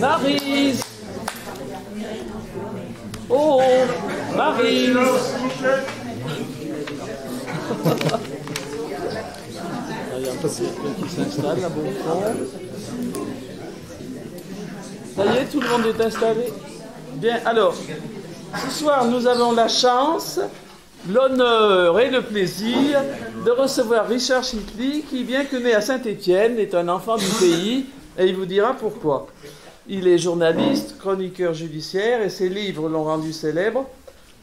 Marise Oh Marise Ça y est, tout le monde est installé. Bien, alors, ce soir, nous avons la chance, l'honneur et le plaisir de recevoir Richard Chitley, qui, bien que né à Saint-Étienne, est un enfant du pays, et il vous dira pourquoi. Il est journaliste, chroniqueur judiciaire, et ses livres l'ont rendu célèbre,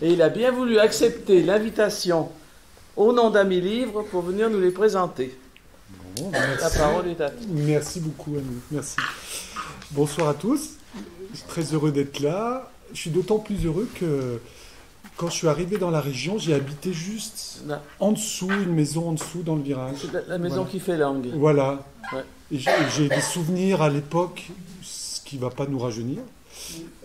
et il a bien voulu accepter l'invitation au nom d'Amis Livres pour venir nous les présenter. la parole est à toi. Merci beaucoup, Annie. Merci. Bonsoir à tous. Je suis très heureux d'être là. Je suis d'autant plus heureux que quand je suis arrivé dans la région, j'ai habité juste en dessous, une maison en dessous dans le virage. La, maison qui fait langue. Voilà. Et j'ai des souvenirs à l'époque, qui ne va pas nous rajeunir,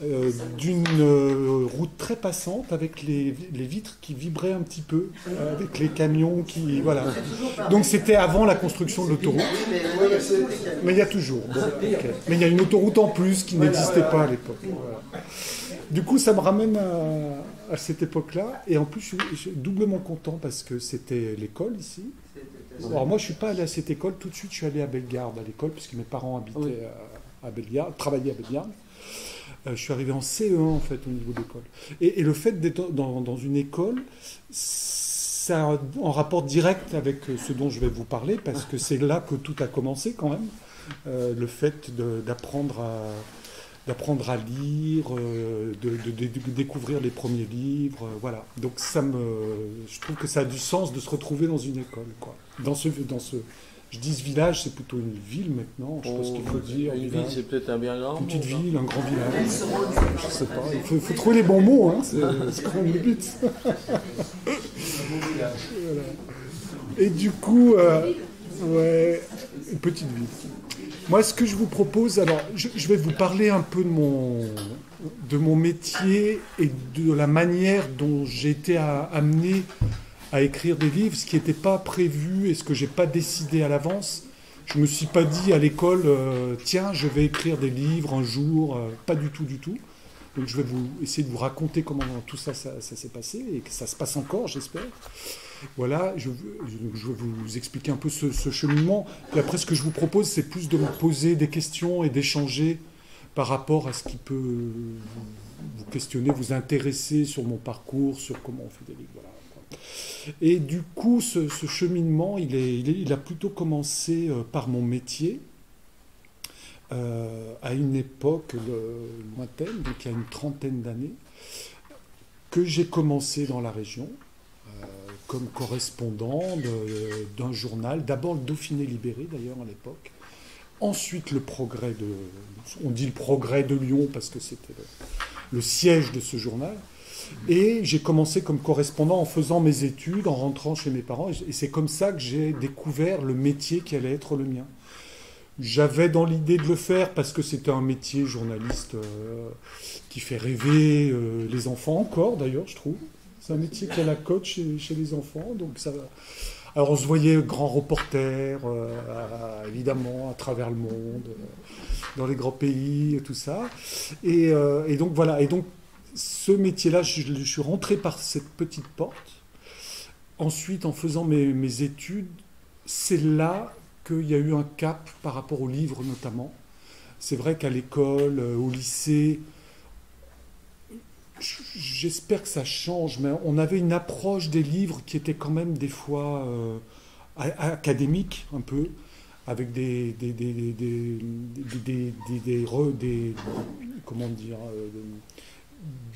euh, d'une euh, route très passante avec les, vitres qui vibraient un petit peu, avec les camions qui. Voilà. Donc c'était avant la construction de l'autoroute. Mais il y a toujours. Mais il y a une autoroute en plus qui n'existait pas à l'époque. Du coup, ça me ramène à, cette époque-là. Et en plus, je suis doublement content parce que c'était l'école ici. Alors moi, je suis pas allé à cette école. Tout de suite, je suis allé à Bellegarde à l'école puisque mes parents habitaient à Bellegarde, travaillaient à Bellegarde. Euh, je suis arrivé en CE1 en fait au niveau d'école. Et, et, le fait d'être dans, une école, ça en rapport direct avec ce dont je vais vous parler parce que c'est là que tout a commencé quand même. Euh, le fait d'apprendre à à lire, euh, de, de, découvrir les premiers livres, voilà. Donc ça me, je trouve que ça a du sens de se retrouver dans une école, quoi. Dans ce, dans ce, je dis ce village, c'est plutôt une ville maintenant. Je pense qu'il faut dire. Une ville, c'est peut-être un bien grand. Une petite ville, un grand village. Je sais pas. Il faut, trouver les bons mots, hein. c'est quand même le but. Et du coup, euh, ouais, une petite ville. Moi, ce que je vous propose, alors, je, je, vais vous parler un peu de mon, de mon métier et de la manière dont j'ai été amené à écrire des livres, ce qui n'était pas prévu et ce que j'ai pas décidé à l'avance. Je me suis pas dit à l'école, euh, tiens, je vais écrire des livres un jour, euh, pas du tout, du tout. Donc je vais vous essayer de vous raconter comment tout ça, ça, s'est passé et que ça se passe encore, j'espère. Voilà, je, vais vous expliquer un peu ce, cheminement. Et après, ce que je vous propose, c'est plus de me poser des questions et d'échanger par rapport à ce qui peut vous, questionner, vous intéresser sur mon parcours, sur comment on fait des livres. Voilà. Et du coup, ce, cheminement, il, a plutôt commencé euh, par mon métier, euh, à une époque lointaine, donc il y a une trentaine d'années, que j'ai commencé dans la région euh, comme correspondant d'un journal, d'abord le Dauphiné Libéré d'ailleurs à l'époque, ensuite le Progrès de, on dit le Progrès de Lyon parce que c'était le siège de ce journal, et j'ai commencé comme correspondant en faisant mes études, en rentrant chez mes parents. Et c'est comme ça que j'ai découvert le métier qui allait être le mien. J'avais dans l'idée de le faire parce que c'était un métier journaliste euh, qui fait rêver euh, les enfants encore, d'ailleurs, je trouve. C'est un métier qui a la cote chez, les enfants. Donc ça, alors on se voyait grand reporter, euh, évidemment, à travers le monde, dans les grands pays, et tout ça. Et, et donc voilà. Et donc ce métier-là, je, suis rentré par cette petite porte. Ensuite, en faisant mes, études, c'est là qu'il y a eu un cap par rapport aux livres notamment. C'est vrai qu'à l'école, euh, au lycée, j'espère que ça change, mais on avait une approche des livres qui était quand même des fois euh, académique un peu, avec des, des, des, des, des comment dire, euh,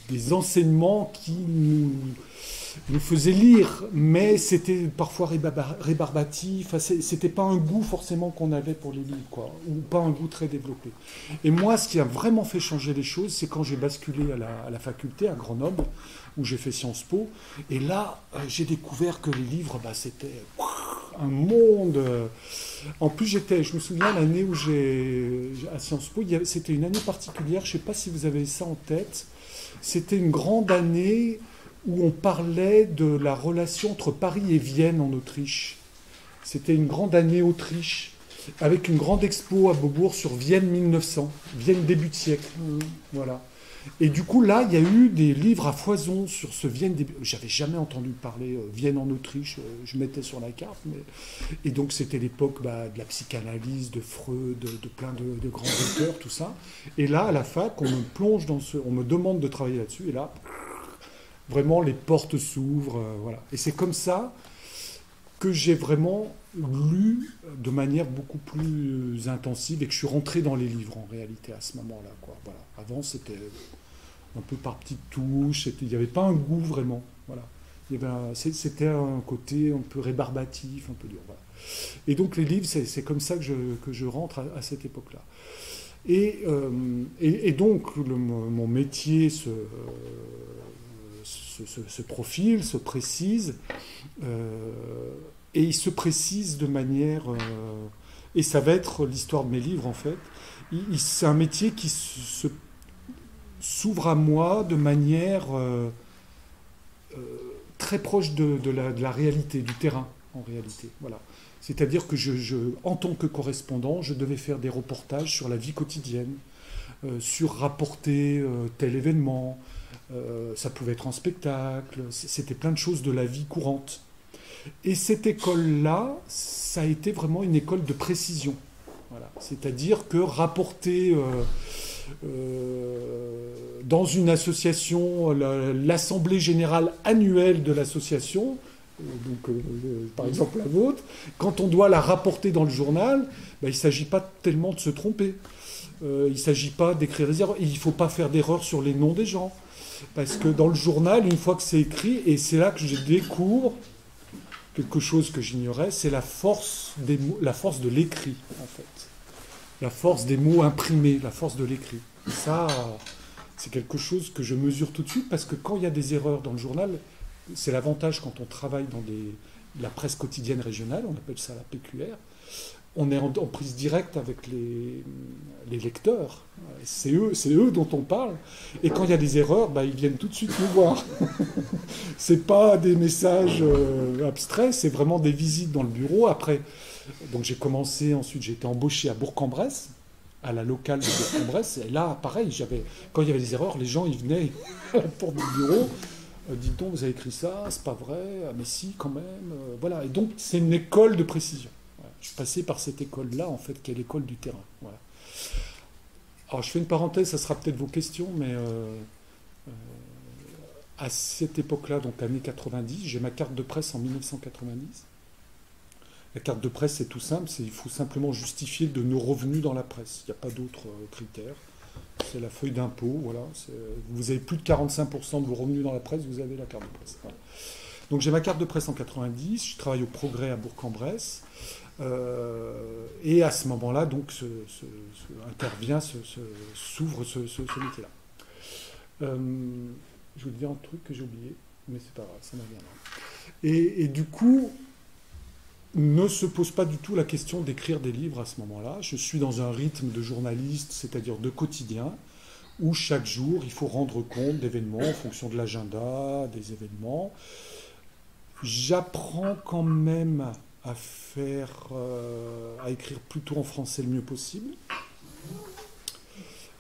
des enseignements qui nous, nous faisaient lire, mais c'était parfois rébarbatif. C'était pas un goût forcément qu'on avait pour les livres, quoi, ou pas un goût très développé. Et moi, ce qui a vraiment fait changer les choses, c'est quand j'ai basculé à la, faculté, à Grenoble, où j'ai fait Sciences Po. Et là, euh, j'ai découvert que les livres, bah, c'était un monde. En plus, j'étais, je me souviens l'année où j'ai à Sciences Po, c'était une année particulière. Je ne sais pas si vous avez ça en tête. C'était une grande année où on parlait de la relation entre Paris et Vienne en Autriche. C'était une grande année Autriche. avec une grande expo à Beaubourg sur Vienne 1900, Vienne début de siècle. Voilà. Et du coup, là, il y a eu des livres à foison sur ce Vienne. Début... J'avais jamais entendu parler euh, Vienne en Autriche. euh, je mettais sur la carte. Et donc, c'était l'époque bah, de la psychanalyse, de Freud, de, plein de, de grands auteurs, tout ça. Et là, à la fac, on me plonge dans ce, on me demande de travailler là-dessus. Et là, vraiment, les portes s'ouvrent. euh, voilà. Et c'est comme ça que j'ai vraiment lu de manière beaucoup plus intensive et que je suis rentré dans les livres en réalité à ce moment-là. Voilà. Avant, c'était un peu par petites touches, il n'y avait pas un goût vraiment. Voilà. C'était un côté un peu rébarbatif, un peu dur. Voilà. Et donc les livres, c'est comme ça que je, que je rentre à, cette époque-là. Et, euh, et, donc mon métier se, se, se- se profile, se précise, euh, et il se précise de manière... euh, et ça va être l'histoire de mes livres en fait. C'est un métier qui s'ouvre à moi de manière euh, euh, très proche de, la, réalité, du terrain en réalité. Voilà. C'est-à-dire que en tant que correspondant, je devais faire des reportages sur la vie quotidienne, sur rapporter tel événement. ça pouvait être un spectacle, c'était plein de choses de la vie courante. Et cette école-là, ça a été vraiment une école de précision. Voilà. C'est-à-dire que rapporter euh, euh, dans une association, la- l'assemblée générale annuelle de l'association, euh, donc par exemple la vôtre, quand on doit la rapporter dans le journal, ben, il ne s'agit pas tellement de se tromper. Il ne s'agit pas d'écrire des erreurs. Il ne faut pas faire d'erreurs sur les noms des gens. Parce que dans le journal, une fois que c'est écrit, et c'est là que je découvre quelque chose que j'ignorais, c'est la force des la force de l'écrit, en fait. La force des mots imprimés, la force de l'écrit. Ça, c'est quelque chose que je mesure tout de suite parce que quand il y a des erreurs dans le journal, c'est l'avantage quand on travaille dans la presse quotidienne régionale, on appelle ça la PQR, on est en, prise directe avec les, lecteurs. C'est eux, c'est eux dont on parle. Et quand il y a des erreurs, bah, ils viennent tout de suite nous voir. c'est pas des messages euh, abstraits, c'est vraiment des visites dans le bureau. Après, donc j'ai commencé, ensuite j'ai été embauché à Bourg-en-Bresse, à la locale de Bourg-en-Bresse. Et là, pareil, j'avais, quand il y avait des erreurs, les gens ils venaient porte du bureau. Euh, dites donc, vous avez écrit ça, c'est pas vrai, Ah, mais si, quand même. Euh, voilà. Et donc, c'est une école de précision. Je suis passé par cette école-là, en fait, qui est l'école du terrain. Alors, je fais une parenthèse, ça sera peut-être vos questions, mais euh, euh, à cette époque-là, donc années 90, j'ai ma carte de presse en 1990. La carte de presse, c'est tout simple, c'est il faut simplement justifier de nos revenus dans la presse. Il n'y a pas d'autres euh, critères. C'est la feuille d'impôt, voilà. Vous avez plus de 45% de vos revenus dans la presse, vous avez la carte de presse. Donc j'ai ma carte de presse en 90, je travaille au Progrès à Bourg-en-Bresse. Euh, et à ce moment-là, donc, intervient, s'ouvre ce, métier-là. Euh, je voulais dire un truc que j'ai oublié, mais c'est pas grave, ça m'en viendra. Et, et du coup, ne se pose pas du tout la question d'écrire des livres à ce moment-là. Je suis dans un rythme de journaliste, c'est-à-dire de quotidien, où chaque jour, il faut rendre compte d'événements en fonction de l'agenda, des événements. J'apprends quand même à faire, euh, à écrire plutôt en français le mieux possible.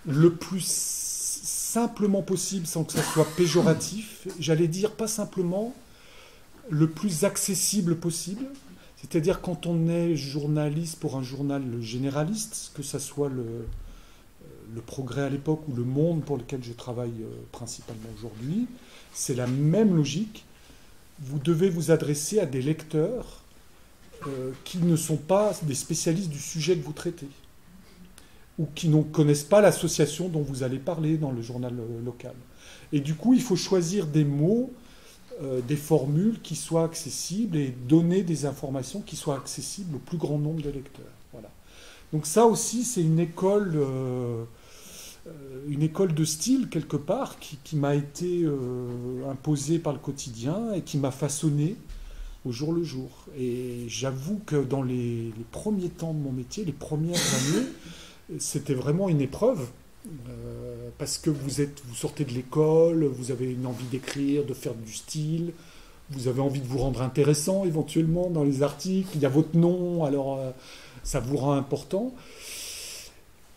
Le plus simplement possible, sans que ça soit péjoratif. J'allais dire pas simplement le plus accessible possible. C'est-à-dire quand on est journaliste pour un journal généraliste, que ce soit le, le Progrès à l'époque ou le Monde pour lequel je travaille euh, principalement aujourd'hui, c'est la même logique. Vous devez vous adresser à des lecteurs euh, qui ne sont pas des spécialistes du sujet que vous traitez ou qui ne connaissent pas l'association dont vous allez parler dans le journal euh, local. Et du coup, il faut choisir des mots euh, des formules qui soient accessibles et donner des informations qui soient accessibles au plus grand nombre de lecteurs. Voilà. Donc ça aussi, c'est une école, une école de style quelque part qui, m'a été imposée par le quotidien et qui m'a façonné au jour le jour. Et j'avoue que dans les, premiers temps de mon métier, les premières années, c'était vraiment une épreuve. Euh, parce que vous, êtes, vous sortez de l'école, vous avez une envie d'écrire, de faire du style, vous avez envie de vous rendre intéressant éventuellement dans les articles, il y a votre nom, alors euh, ça vous rend important.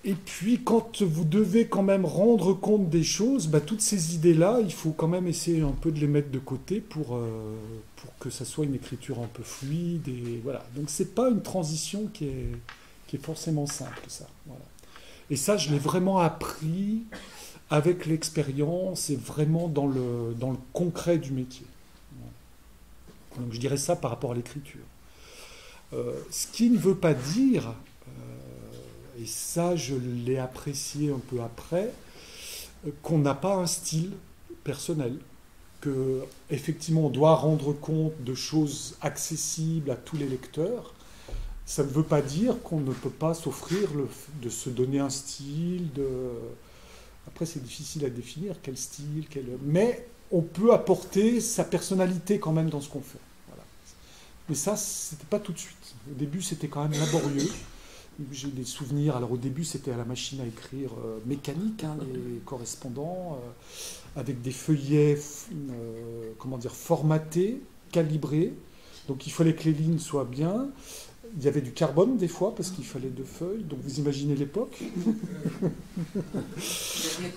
Et puis quand vous devez quand même rendre compte des choses, bah, toutes ces idées-là, il faut quand même essayer un peu de les mettre de côté pour, euh, pour que ça soit une écriture un peu fluide. Et voilà. Donc c'est pas une transition qui est, qui est forcément simple, ça. Et ça, je l'ai vraiment appris avec l'expérience et vraiment dans le, dans le concret du métier. Donc je dirais ça par rapport à l'écriture. Euh, ce qui ne veut pas dire, et ça je l'ai apprécié un peu après, euh, qu'on n'a pas un style personnel, que effectivement on doit rendre compte de choses accessibles à tous les lecteurs. Ça ne veut pas dire qu'on ne peut pas s'offrir de se donner un style. Après, c'est difficile à définir quel style, quel... mais on peut apporter sa personnalité quand même dans ce qu'on fait. Mais ça, c'était pas tout de suite. Au début, c'était quand même laborieux. J'ai des souvenirs. Alors, au début, c'était à la machine à écrire euh, mécanique, hein, les correspondants, euh, avec des feuillets, euh, comment dire, formatés, calibrés. Donc, il fallait que les lignes soient bien. Il y avait du carbone des fois parce qu'il fallait deux feuilles. Donc vous imaginez l'époque.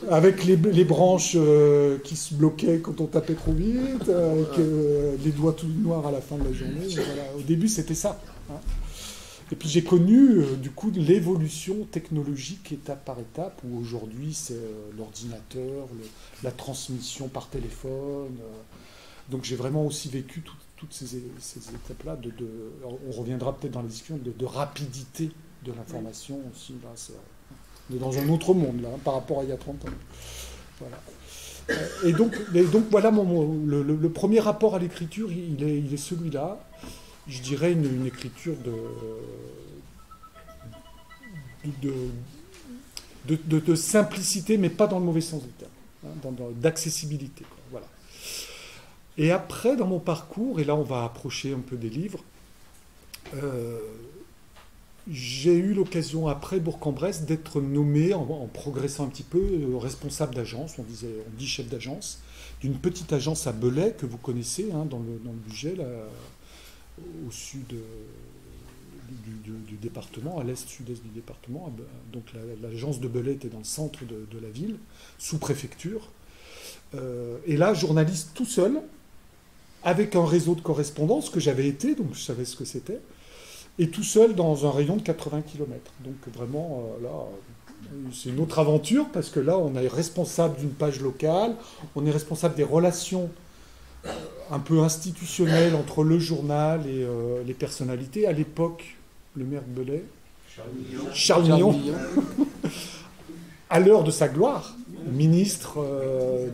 avec les, branches qui se bloquaient quand on tapait trop vite, avec les doigts tout noirs à la fin de la journée. Au début c'était ça. Hein. Et puis j'ai connu euh, du coup l'évolution technologique étape par étape, où aujourd'hui c'est l'ordinateur, la transmission par téléphone. donc j'ai vraiment aussi vécu tout, toutes ces, étapes-là, de, on reviendra peut-être dans la discussion, de, rapidité de l'information aussi. Là, on est dans un autre monde là, par rapport à il y a 30 ans. Voilà. Euh, et donc, donc voilà mon, le, premier rapport à l'écriture, il est, il est celui-là. Je dirais une, écriture de de, simplicité, mais pas dans le mauvais sens du terme, hein, d'accessibilité. Voilà. Et après, dans mon parcours, et là on va approcher un peu des livres, euh, j'ai eu l'occasion après Bourg-en-Bresse d'être nommé, en, progressant un petit peu, euh, responsable d'agence, on, on dit chef d'agence, d'une petite agence à Belay que vous connaissez hein, dans, le, budget, là, au sud du, département, à l'est sud-est du département. Donc l'agence de Belay était dans le centre de, la ville, sous préfecture. Euh, et là, journaliste tout seul, avec un réseau de correspondance que j'avais été, donc je savais ce que c'était, et tout seul dans un rayon de 80 km. Donc vraiment, euh, là, c'est une autre aventure, parce que là, on est responsable d'une page locale, on est responsable des relations euh, un peu institutionnelles entre le journal et euh, les personnalités. À l'époque, le maire de Belay, Charles Millon, à l'heure de sa gloire, ministre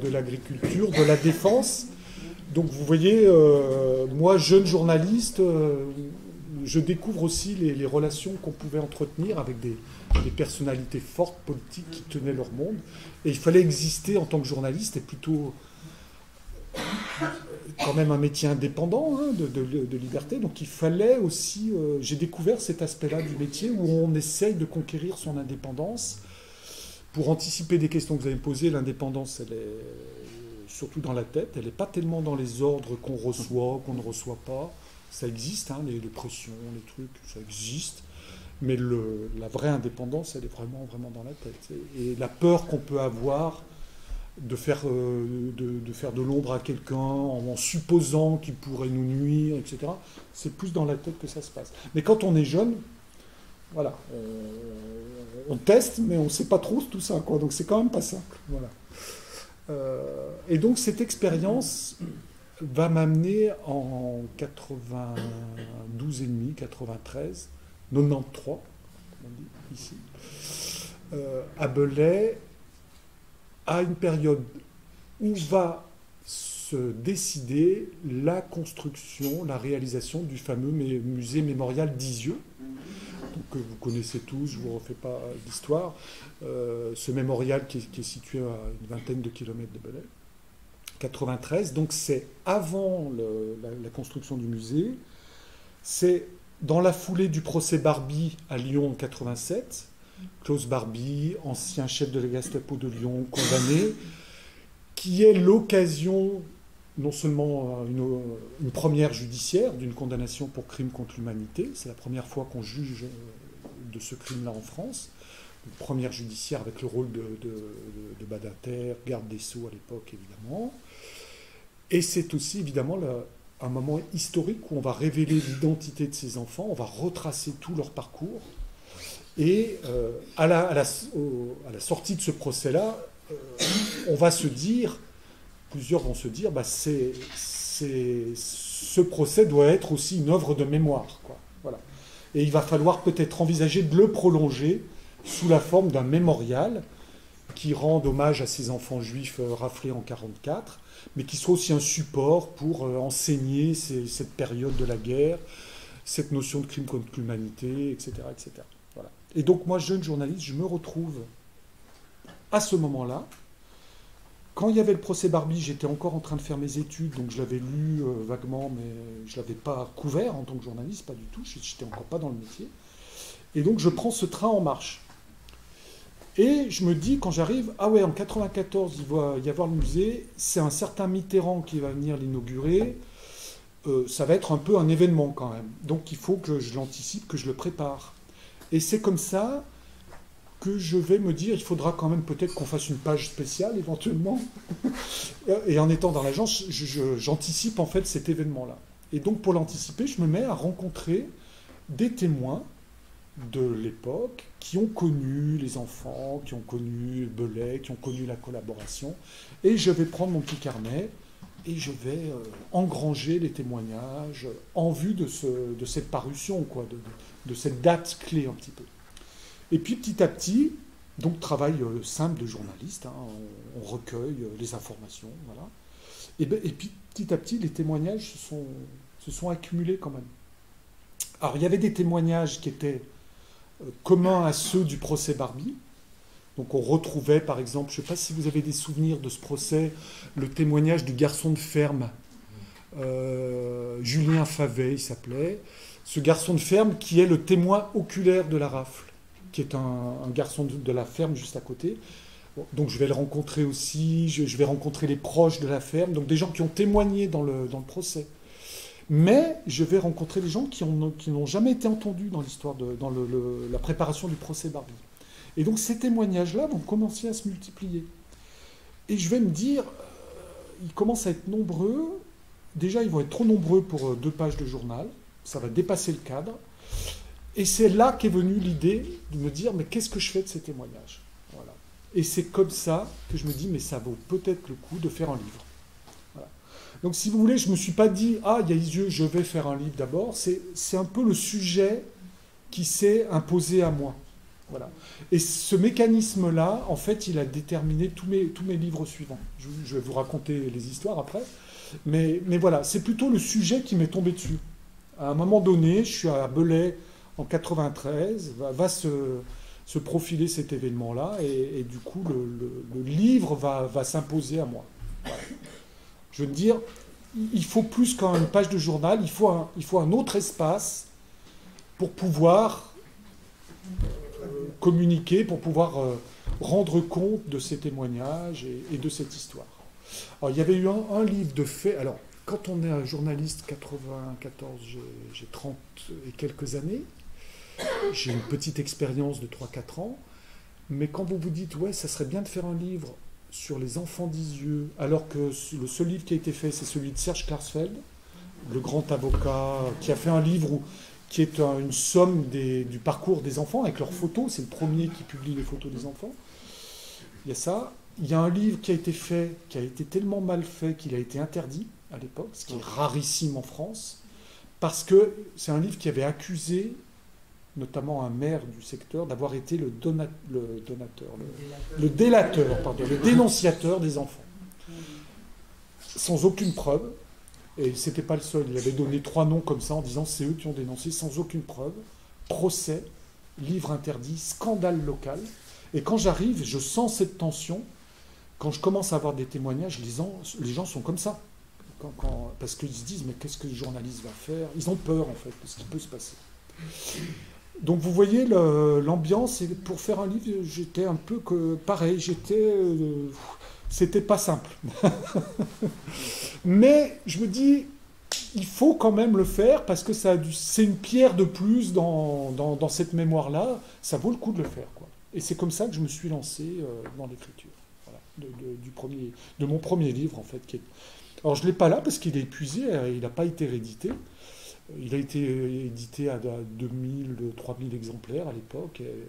de l'Agriculture, de la Défense, donc vous voyez, euh, moi, jeune journaliste, euh, je découvre aussi les, relations qu'on pouvait entretenir avec des, personnalités fortes, politiques, qui tenaient leur monde. Et il fallait exister en tant que journaliste, et plutôt quand même un métier indépendant hein, de, liberté. Donc il fallait aussi, euh, j'ai découvert cet aspect-là du métier où on essaye de conquérir son indépendance. Pour anticiper des questions que vous avez posées, l'indépendance, elle est surtout dans la tête. Elle n'est pas tellement dans les ordres qu'on reçoit, qu'on ne reçoit pas. Ça existe, hein, les, pressions, les trucs, ça existe. Mais la vraie indépendance, elle est vraiment, vraiment dans la tête. Et, la peur qu'on peut avoir de faire, euh, de, faire de l'ombre à quelqu'un en, supposant qu'il pourrait nous nuire, etc., c'est plus dans la tête que ça se passe. Mais quand on est jeune, voilà, on, teste, mais on ne sait pas trop tout ça, quoi. Donc c'est quand même pas simple. Voilà. Euh, et donc cette expérience va m'amener en 92 et demi, 93, 93, on dit ici, euh, à Belay, à une période où va se décider la construction, la réalisation du fameux musée mémorial d'Isieux, que vous connaissez tous, je ne vous refais pas l'histoire, euh, ce mémorial qui est, situé à une vingtaine de kilomètres de Belay. 93, donc c'est avant la, construction du musée, c'est dans la foulée du procès Barbie à Lyon en 87, Klaus Barbie, ancien chef de la Gestapo de Lyon, condamné, qui est l'occasion non seulement une, une première judiciaire d'une condamnation pour crime contre l'humanité, c'est la première fois qu'on juge de ce crime-là en France, une première judiciaire avec le rôle de, de, de, Badater, garde des Sceaux à l'époque évidemment, et c'est aussi évidemment un moment historique où on va révéler l'identité de ces enfants, on va retracer tout leur parcours, et euh, à, la, sortie de ce procès-là, euh, on va se dire, plusieurs vont se dire, bah c'est, ce procès doit être aussi une œuvre de mémoire. Quoi. Voilà. Et il va falloir peut-être envisager de le prolonger sous la forme d'un mémorial qui rende hommage à ces enfants juifs euh, raflés en 1944, mais qui soit aussi un support pour enseigner cette période de la guerre, cette notion de crime contre l'humanité, etc., etc. Et donc moi, jeune journaliste, je me retrouve à ce moment-là. Quand il y avait le procès Barbie, j'étais encore en train de faire mes études, donc je l'avais lu euh, vaguement, mais je ne l'avais pas couvert en tant que journaliste, pas du tout, je n'étais encore pas dans le métier. Et donc je prends ce train en marche. Et je me dis, quand j'arrive, ah ouais, en 94, il va y avoir le musée, c'est un certain Mitterrand qui va venir l'inaugurer, euh, ça va être un peu un événement quand même. Donc il faut que je l'anticipe, que je le prépare. Et c'est comme ça que je vais me dire, il faudra quand même peut-être qu'on fasse une page spéciale éventuellement. et en étant dans l'agence, j'anticipe en fait cet événement-là. Et donc pour l'anticiper, je me mets à rencontrer des témoins de l'époque qui ont connu les enfants, qui ont connu Belay, qui ont connu la collaboration. Et je vais prendre mon petit carnet et je vais euh, engranger les témoignages en vue de, ce, de cette parution, quoi, de, cette date clé un petit peu. Et puis petit à petit, donc travail euh, simple de journaliste, hein, on, recueille euh, les informations, voilà. Ben, et, puis petit à petit, les témoignages se sont, accumulés quand même. Alors il y avait des témoignages qui étaient communs à ceux du procès Barbie. Donc on retrouvait par exemple, je ne sais pas si vous avez des souvenirs de ce procès, le témoignage du garçon de ferme, Julien Favet il s'appelait, ce garçon de ferme qui est le témoin oculaire de la rafle, qui est un, garçon de, la ferme juste à côté. Donc je vais le rencontrer aussi, je, vais rencontrer les proches de la ferme, donc des gens qui ont témoigné dans le, procès. Mais je vais rencontrer des gens qui n'ont jamais été entendus dans l'histoire, dans la préparation du procès Barbie. Et donc ces témoignages-là vont commencer à se multiplier. Et je vais me dire, euh, ils commencent à être nombreux. Déjà, ils vont être trop nombreux pour euh, deux pages de journal ça va dépasser le cadre. Et c'est là qu'est venue l'idée de me dire, mais qu'est-ce que je fais de ces témoignages? Voilà. Et c'est comme ça que je me dis, mais ça vaut peut-être le coup de faire un livre. Donc si vous voulez, je ne me suis pas dit, ah, il y a je vais faire un livre d'abord. C'est un peu le sujet qui s'est imposé à moi. Voilà. Et ce mécanisme-là, en fait, il a déterminé tous mes, tous mes livres suivants. Je, vais vous raconter les histoires après. Mais, mais voilà, c'est plutôt le sujet qui m'est tombé dessus à un moment donné, je suis à Belay en 93, va, se, profiler cet événement-là, et, du coup, le, livre va, s'imposer à moi. Je veux dire, il faut plus qu'une page de journal, il faut un, il faut un autre espace pour pouvoir communiquer, pour pouvoir euh, rendre compte de ces témoignages et, de cette histoire. Il y avait eu un, livre de faits. Alors, quand on est un journaliste 94, j'ai 30 et quelques années, j'ai une petite expérience de 3-4 ans, mais quand vous vous dites, ouais, ça serait bien de faire un livre sur les enfants d'Isieux, alors que le seul livre qui a été fait, c'est celui de Serge Klarsfeld, le grand avocat, qui a fait un livre qui est une somme du parcours des enfants avec leurs photos, c'est le premier qui publie les photos des enfants. Il y a ça. Il y a un livre qui a été fait, qui a été tellement mal fait qu'il a été interdit à l'époque, ce qui est rarissime en France, parce que c'est un livre qui avait accusé notamment un maire du secteur d'avoir été le, donateur, le, délateur, pardon, le dénonciateur des enfants. Sans aucune preuve, et c'était pas le seul, il avait donné trois noms comme ça en disant c'est eux qui ont dénoncé sans aucune preuve, procès, livre interdit, scandale local. Et quand j'arrive, je sens cette tension. Quand je commence à avoir des témoignages, les gens sont comme ça parce qu'ils se disent mais qu'est-ce que le journaliste va faire? Ils ont peur en fait de ce qui peut se passer. Donc vous voyez l'ambiance, pour faire un livre, j'étais un peu que pareil, j'étais... Euh, C'était pas simple. Mais je me dis, il faut quand même le faire parce que ça c'est une pierre de plus dans, dans, cette mémoire-là. Ça vaut le coup de le faire. Quoi. Et c'est comme ça que je me suis lancé euh, dans l'écriture. de, du premier, de mon premier livre, en fait. Alors, je ne l'ai pas là parce qu'il est épuisé, euh, il n'a pas été réédité. Il a été édité à 2000, 3000 exemplaires à l'époque. Euh,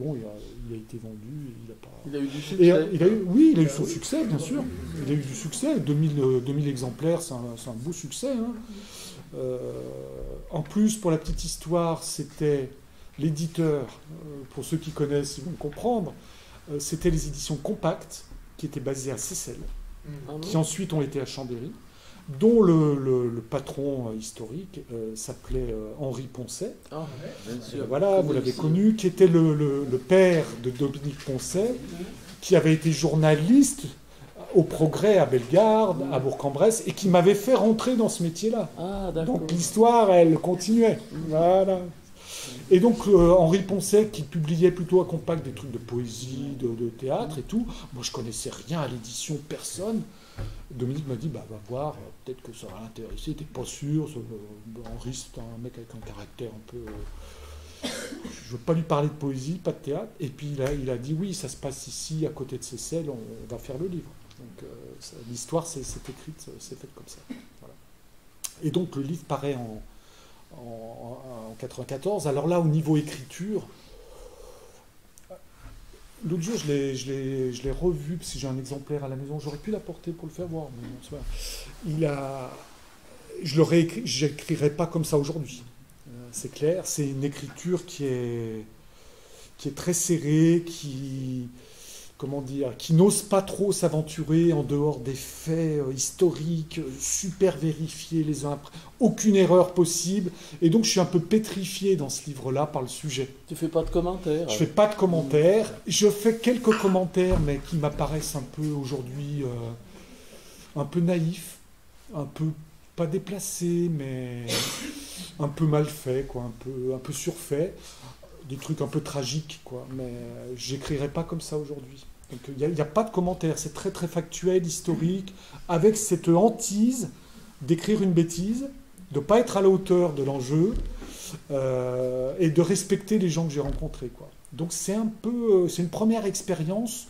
bon, il a, été vendu. Il a, pas... il a eu du succès. oui, il a eu son succès, bien sûr. Il a eu du succès. 2000, 2000 exemplaires, c'est un, beau succès. Hein. Euh, en plus, pour la petite histoire, c'était l'éditeur, euh, pour ceux qui connaissent, ils vont comprendre, euh, c'était les éditions compactes qui étaient basées à Seyssel, ah qui ensuite ont été à Chambéry dont le, patron euh, historique euh, s'appelait euh, Henri Poncet. Ah, voilà, vous l'avez connu, qui était le, père de Dominique Poncet, qui avait été journaliste au Progrès à Bellegarde, à Bourg-en-Bresse, et qui m'avait fait rentrer dans ce métier-là. Ah, donc l'histoire, elle continuait. Voilà. Et donc Henri Poncet, qui publiait plutôt à compact des trucs de poésie, de, de théâtre et tout, moi je connaissais rien à l'édition, personne. Dominique m'a dit bah, va voir, peut-être que ça va l'intéresser, t'es pas sûr. Henri, c'est un mec avec un caractère un peu. Euh, je veux pas lui parler de poésie, pas de théâtre. Et puis là, il a dit oui, ça se passe ici, à côté de Cécile, on, va faire le livre. Donc euh, l'histoire, c'est écrite, c'est fait comme ça. Et donc le livre paraît en, en, en 94. Alors là, au niveau écriture, L'autre jour, je l'ai revu, parce que j'ai un exemplaire à la maison. J'aurais pu l'apporter pour le faire voir. Mais il a, je ne j'écrirai pas comme ça aujourd'hui. Euh, c'est clair. C'est une écriture qui est, qui est très serrée, qui, comment dire, qui n'ose pas trop s'aventurer en dehors des faits euh, historiques, euh, super vérifiés les uns après, aucune erreur possible. Et donc je suis un peu pétrifié dans ce livre-là par le sujet. Tu fais pas de commentaires Je fais pas de commentaires. Je fais quelques commentaires, mais qui m'apparaissent un peu aujourd'hui euh, un peu naïfs, un peu pas déplacés, mais un peu mal faits, quoi, un peu, un peu surfaits des trucs un peu tragiques, quoi. Mais j'écrirai pas comme ça aujourd'hui. Il n'y a, pas de commentaire, c'est très très factuel, historique, avec cette hantise d'écrire une bêtise, de ne pas être à la hauteur de l'enjeu euh, et de respecter les gens que j'ai rencontrés. Quoi. Donc c'est un peu, euh, c'est une première expérience,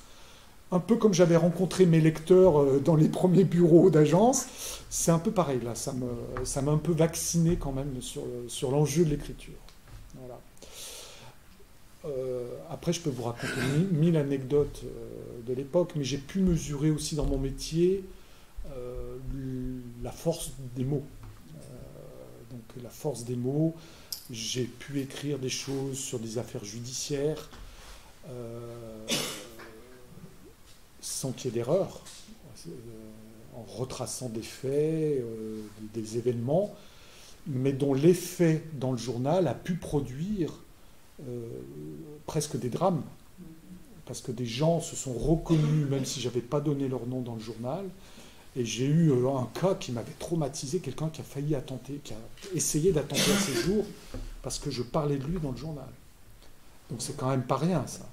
un peu comme j'avais rencontré mes lecteurs euh, dans les premiers bureaux d'agence. C'est un peu pareil là, ça m'a ça un peu vacciné quand même sur, sur l'enjeu de l'écriture. Euh, après, je peux vous raconter mille, anecdotes euh, de l'époque, mais j'ai pu mesurer aussi dans mon métier euh, la force des mots. donc la force des mots, j'ai pu écrire des choses sur des affaires judiciaires sans qu'il y ait d'erreur, en retraçant des faits, des événements, mais dont l'effet dans le journal a pu produire presque des drames, parce que des gens se sont reconnus, même si j'avais pas donné leur nom dans le journal. Et j'ai eu euh, un cas qui m'avait traumatisé, quelqu'un qui a failli attenter, qui a essayé d'attenter à ses jours, parce que je parlais de lui dans le journal. Donc c'est quand même pas rien, ça.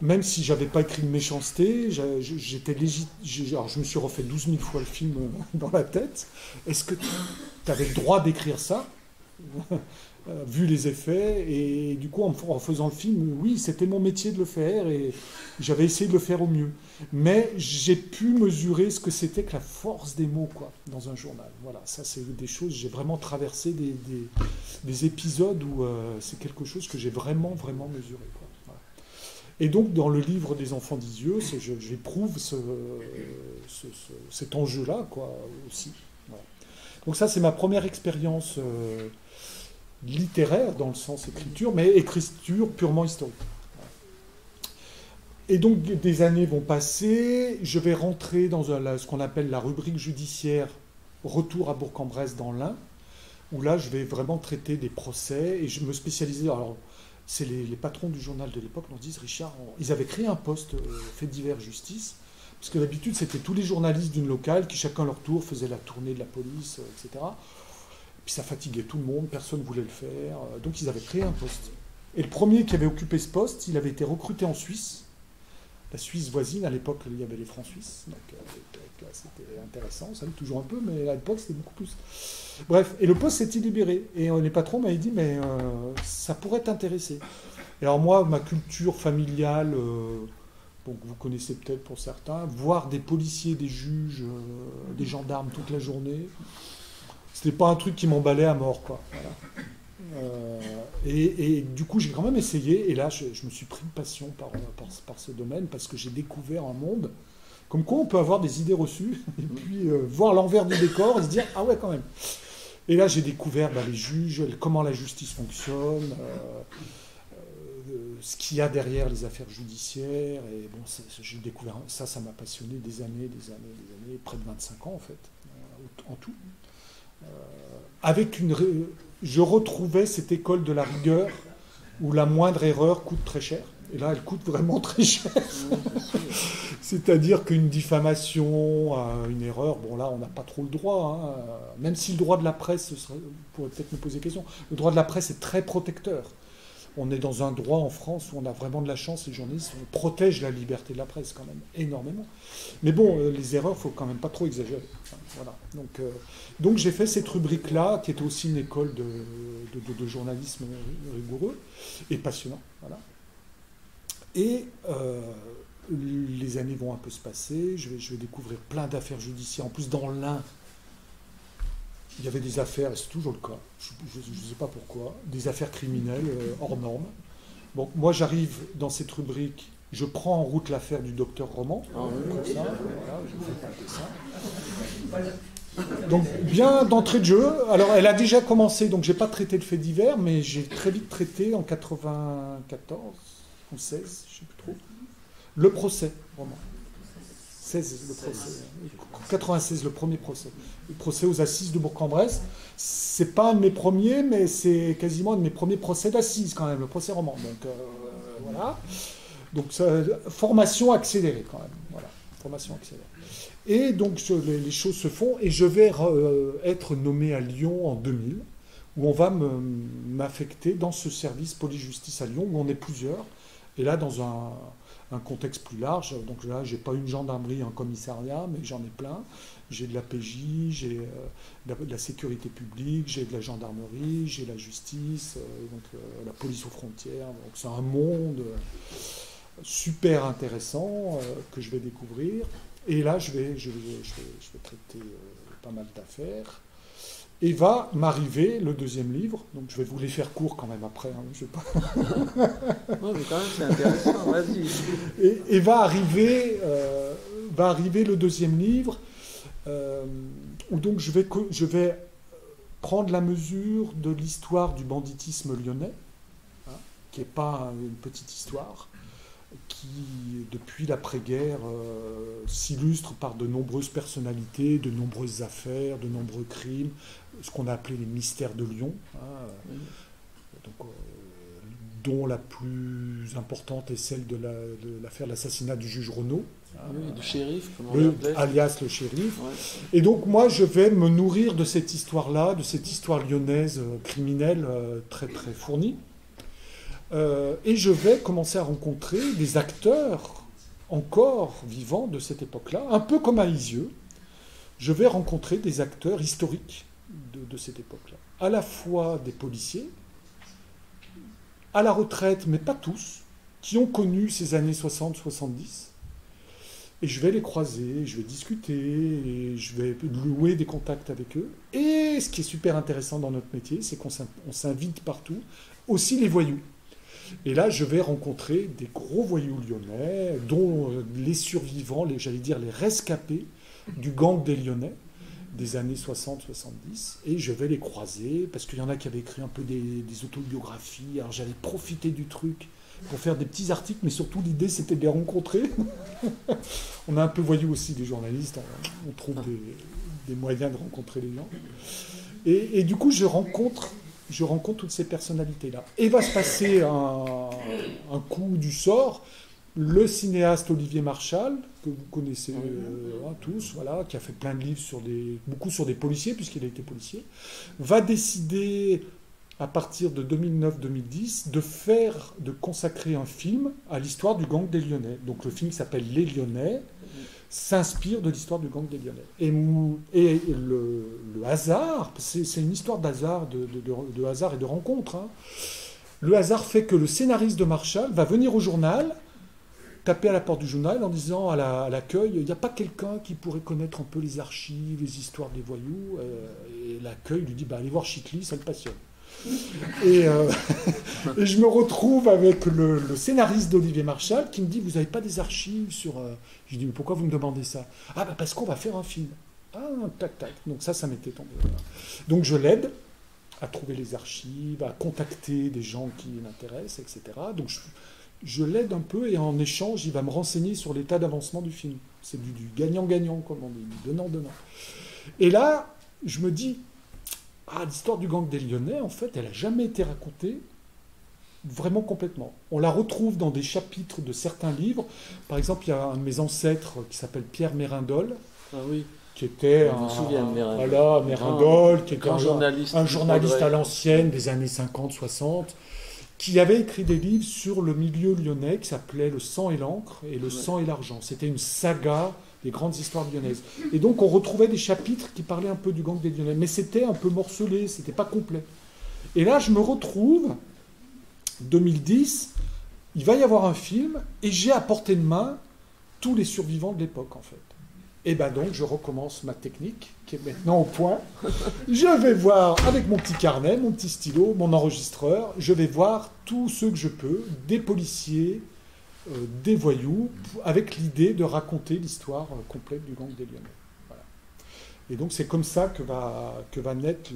Même si j'avais pas écrit de méchanceté, j'étais légitime. Alors je me suis refait 12 000 fois le film dans la tête. Est-ce que tu avais le droit d'écrire ça? euh, vu les effets. Et du coup, en, faisant le film, oui, c'était mon métier de le faire et j'avais essayé de le faire au mieux. Mais j'ai pu mesurer ce que c'était que la force des mots quoi, dans un journal. Voilà, ça, c'est des choses. J'ai vraiment traversé des, des, épisodes où euh, c'est quelque chose que j'ai vraiment, vraiment mesuré. Et donc, dans le livre des enfants d'Isieux, j'éprouve ce, cet enjeu-là quoi, aussi. Donc, ça, c'est ma première expérience. Euh, littéraire dans le sens écriture, mais écriture purement historique. Et donc des années vont passer, je vais rentrer dans ce qu'on appelle la rubrique judiciaire Retour à Bourg-en-Bresse dans l'Ain, où là je vais vraiment traiter des procès et je me spécialiser. Alors, c'est les, patrons du journal de l'époque nous disent Richard, ils avaient créé un poste euh, fait divers justice, parce que d'habitude c'était tous les journalistes d'une locale qui chacun leur tour faisaient la tournée de la police, euh, etc. Puis ça fatiguait tout le monde, personne ne voulait le faire. Euh, donc ils avaient créé un poste. Et le premier qui avait occupé ce poste, il avait été recruté en Suisse la Suisse voisine. À l'époque, il y avait les francs suisses, donc euh, c'était intéressant. Ça l'est toujours un peu, mais à l'époque, c'était beaucoup plus. Bref, et le poste s'était libéré. Et les patrons m'avaient dit, mais ça pourrait t'intéresser. Et alors moi, ma culture familiale, vous connaissez peut-être pour certains, voir des policiers, des juges, des gendarmes toute la journée, c'était pas un truc qui m'emballait à mort, quoi. Euh, et, du coup, j'ai quand même essayé, et là, je, me suis pris de passion par, par, ce domaine, parce que j'ai découvert un monde comme quoi on peut avoir des idées reçues, et puis euh, voir l'envers du décor et se dire, ah ouais, quand même. Et là, j'ai découvert bah, les juges, comment la justice fonctionne, euh, ce qu'il y a derrière les affaires judiciaires, et bon, j'ai découvert ça, ça m'a passionné des années, des années, des années, près de 25 ans en fait, en tout. Euh, avec une, je retrouvais cette école de la rigueur où la moindre erreur coûte très cher. Et là, elle coûte vraiment très cher. C'est-à-dire qu'une diffamation, une erreur, bon là, on n'a pas trop le droit. Hein. Même si le droit de la presse, vous pourrait peut-être me poser question, le droit de la presse est très protecteur on est dans un droit en France où on a vraiment de la chance, les journalistes, on protège la liberté de la presse quand même énormément. Mais bon, euh, les erreurs, faut quand même pas trop exagérer. voilà. Donc, euh, donc j'ai fait cette rubrique-là, qui était aussi une école de, journalisme rigoureux et passionnant. Voilà. Et euh, les années vont un peu se passer, je vais, je vais découvrir plein d'affaires judiciaires. En plus, dans l'un, il y avait des affaires, et c'est toujours le cas, je ne sais pas pourquoi, des affaires criminelles euh, hors normes. Donc moi j'arrive dans cette rubrique, je prends en route l'affaire du docteur Roman, ah Donc bien d'entrée de jeu. Alors elle a déjà commencé, donc j'ai pas traité de faits divers, mais j'ai très vite traité en 94 ou 16, je sais plus trop, le procès, Roman. 16, le procès. 96, le premier procès. Procès aux assises de Bourg-en-Bresse. C'est pas un de mes premiers, mais c'est quasiment un de mes premiers procès d'assises quand même, le procès roman. Donc euh, voilà. Donc formation accélérée quand même. Voilà, formation accélérée. Et donc les, choses se font et je vais euh, être nommé à Lyon en 2000 où on va m'affecter dans ce service police-justice à Lyon où on est plusieurs. Et là, dans un, un contexte plus large. Donc là, j'ai pas une gendarmerie, un commissariat, mais j'en ai plein. J'ai de la PJ, j'ai euh, de, la sécurité publique, j'ai de la gendarmerie, j'ai la justice, euh, donc euh, la police aux frontières. Donc c'est un monde super intéressant que je vais découvrir. Et là, je vais, je vais, je vais, je vais traiter pas mal d'affaires. Et va m'arriver le deuxième livre, donc je vais vous les faire court quand même après. Hein, je pas... non, mais quand même c'est intéressant, vas-y. Et, va, arriver, euh, va arriver le deuxième livre, où donc je vais, vais prendre la mesure de l'histoire du banditisme lyonnais, hein, qui n'est pas une petite histoire, qui, depuis l'après-guerre, euh, s'illustre par de nombreuses personnalités, de nombreuses affaires, de nombreux crimes, ce qu'on a appelé les mystères de Lyon, hein, euh, dont la plus importante est celle de l'affaire de l'assassinat du juge Renault. Hein, du shérif, alias le shérif. Et donc moi, je vais me nourrir de cette histoire-là, de cette histoire lyonnaise euh, criminelle euh, très très fournie. et je vais commencer à rencontrer des acteurs encore vivants de cette époque-là, un peu comme à Isieux. Je vais rencontrer des acteurs historiques de, cette époque-là. À la fois des policiers, à la retraite, mais pas tous, qui ont connu ces années 60-70. Et je vais les croiser, je vais discuter, je vais louer des contacts avec eux. Et ce qui est super intéressant dans notre métier, c'est qu'on s'invite partout, aussi les voyous. Et là, je vais rencontrer des gros voyous lyonnais, dont les survivants, les, j'allais dire les rescapés du gang des Lyonnais, des années 60-70 et je vais les croiser parce qu'il y en a qui avaient écrit un peu des, autobiographies. Alors j'avais profité du truc pour faire des petits articles, mais surtout l'idée c'était de les rencontrer. on a un peu voyou aussi des journalistes, on, trouve des, moyens de rencontrer les gens. Et, du coup je rencontre, je rencontre toutes ces personnalités-là. Et va se passer un, un coup du sort le cinéaste Olivier Marchal, que vous connaissez euh, hein, tous, voilà, qui a fait plein de livres sur des, beaucoup sur des policiers, puisqu'il a été policier, va décider à partir de 2009-2010, de faire, de consacrer un film à l'histoire du gang des Lyonnais. Donc le film s'appelle Les Lyonnais, s'inspire de l'histoire du gang des Lyonnais. Et, le, hasard, c'est une histoire d'hasard, de, de, hasard et de rencontre. Hein. Le hasard fait que le scénariste de Marshall va venir au journal, taper à la porte du journal en disant à l'accueil, il n'y a pas quelqu'un qui pourrait connaître un peu les archives, les histoires des voyous euh, Et l'accueil lui dit, bah, allez voir Chicly, ça le passionne. Euh, et, je me retrouve avec le, scénariste d'Olivier Marchal qui me dit Vous n'avez pas des archives sur. Euh, Je dis Mais pourquoi vous me demandez ça? Ah, bah parce qu'on va faire un film. Ah, tac, tac. Donc ça, ça m'était tombé. Donc je l'aide à trouver les archives, à contacter des gens qui m'intéressent, etc. Donc je, l'aide un peu et en échange, il va me renseigner sur l'état d'avancement du film. C'est du gagnant-gagnant, comme on dit, du donnant-donnant. Et là, je me dis ah, l'histoire du gang des Lyonnais, en fait, elle n'a jamais été racontée vraiment complètement. On la retrouve dans des chapitres de certains livres. Par exemple, il y a un de mes ancêtres qui s'appelle Pierre Mérindol. Ah oui. Qui était un, voilà, Mérindol, qui était un, journaliste, un journaliste à l'ancienne des années 50-60, qui avait écrit des livres sur le milieu lyonnais qui s'appelait Le sang et l'encre et Le sang et l'argent. C'était une saga des grandes histoires lyonnaises. Et donc on retrouvait des chapitres qui parlaient un peu du gang des Lyonnais, mais c'était un peu morcelé, c'était pas complet. Et là, je me retrouve, 2010, il va y avoir un film, et j'ai à portée de main tous les survivants de l'époque, en fait. Et ben donc, je recommence ma technique, qui est maintenant au point. Je vais voir, avec mon petit carnet, mon petit stylo, mon enregistreur, je vais voir tous ceux que je peux, des policiers, des voyous avec l'idée de raconter l'histoire euh, complète du gang des Lyonnais. Et donc c'est comme ça que va, que va naître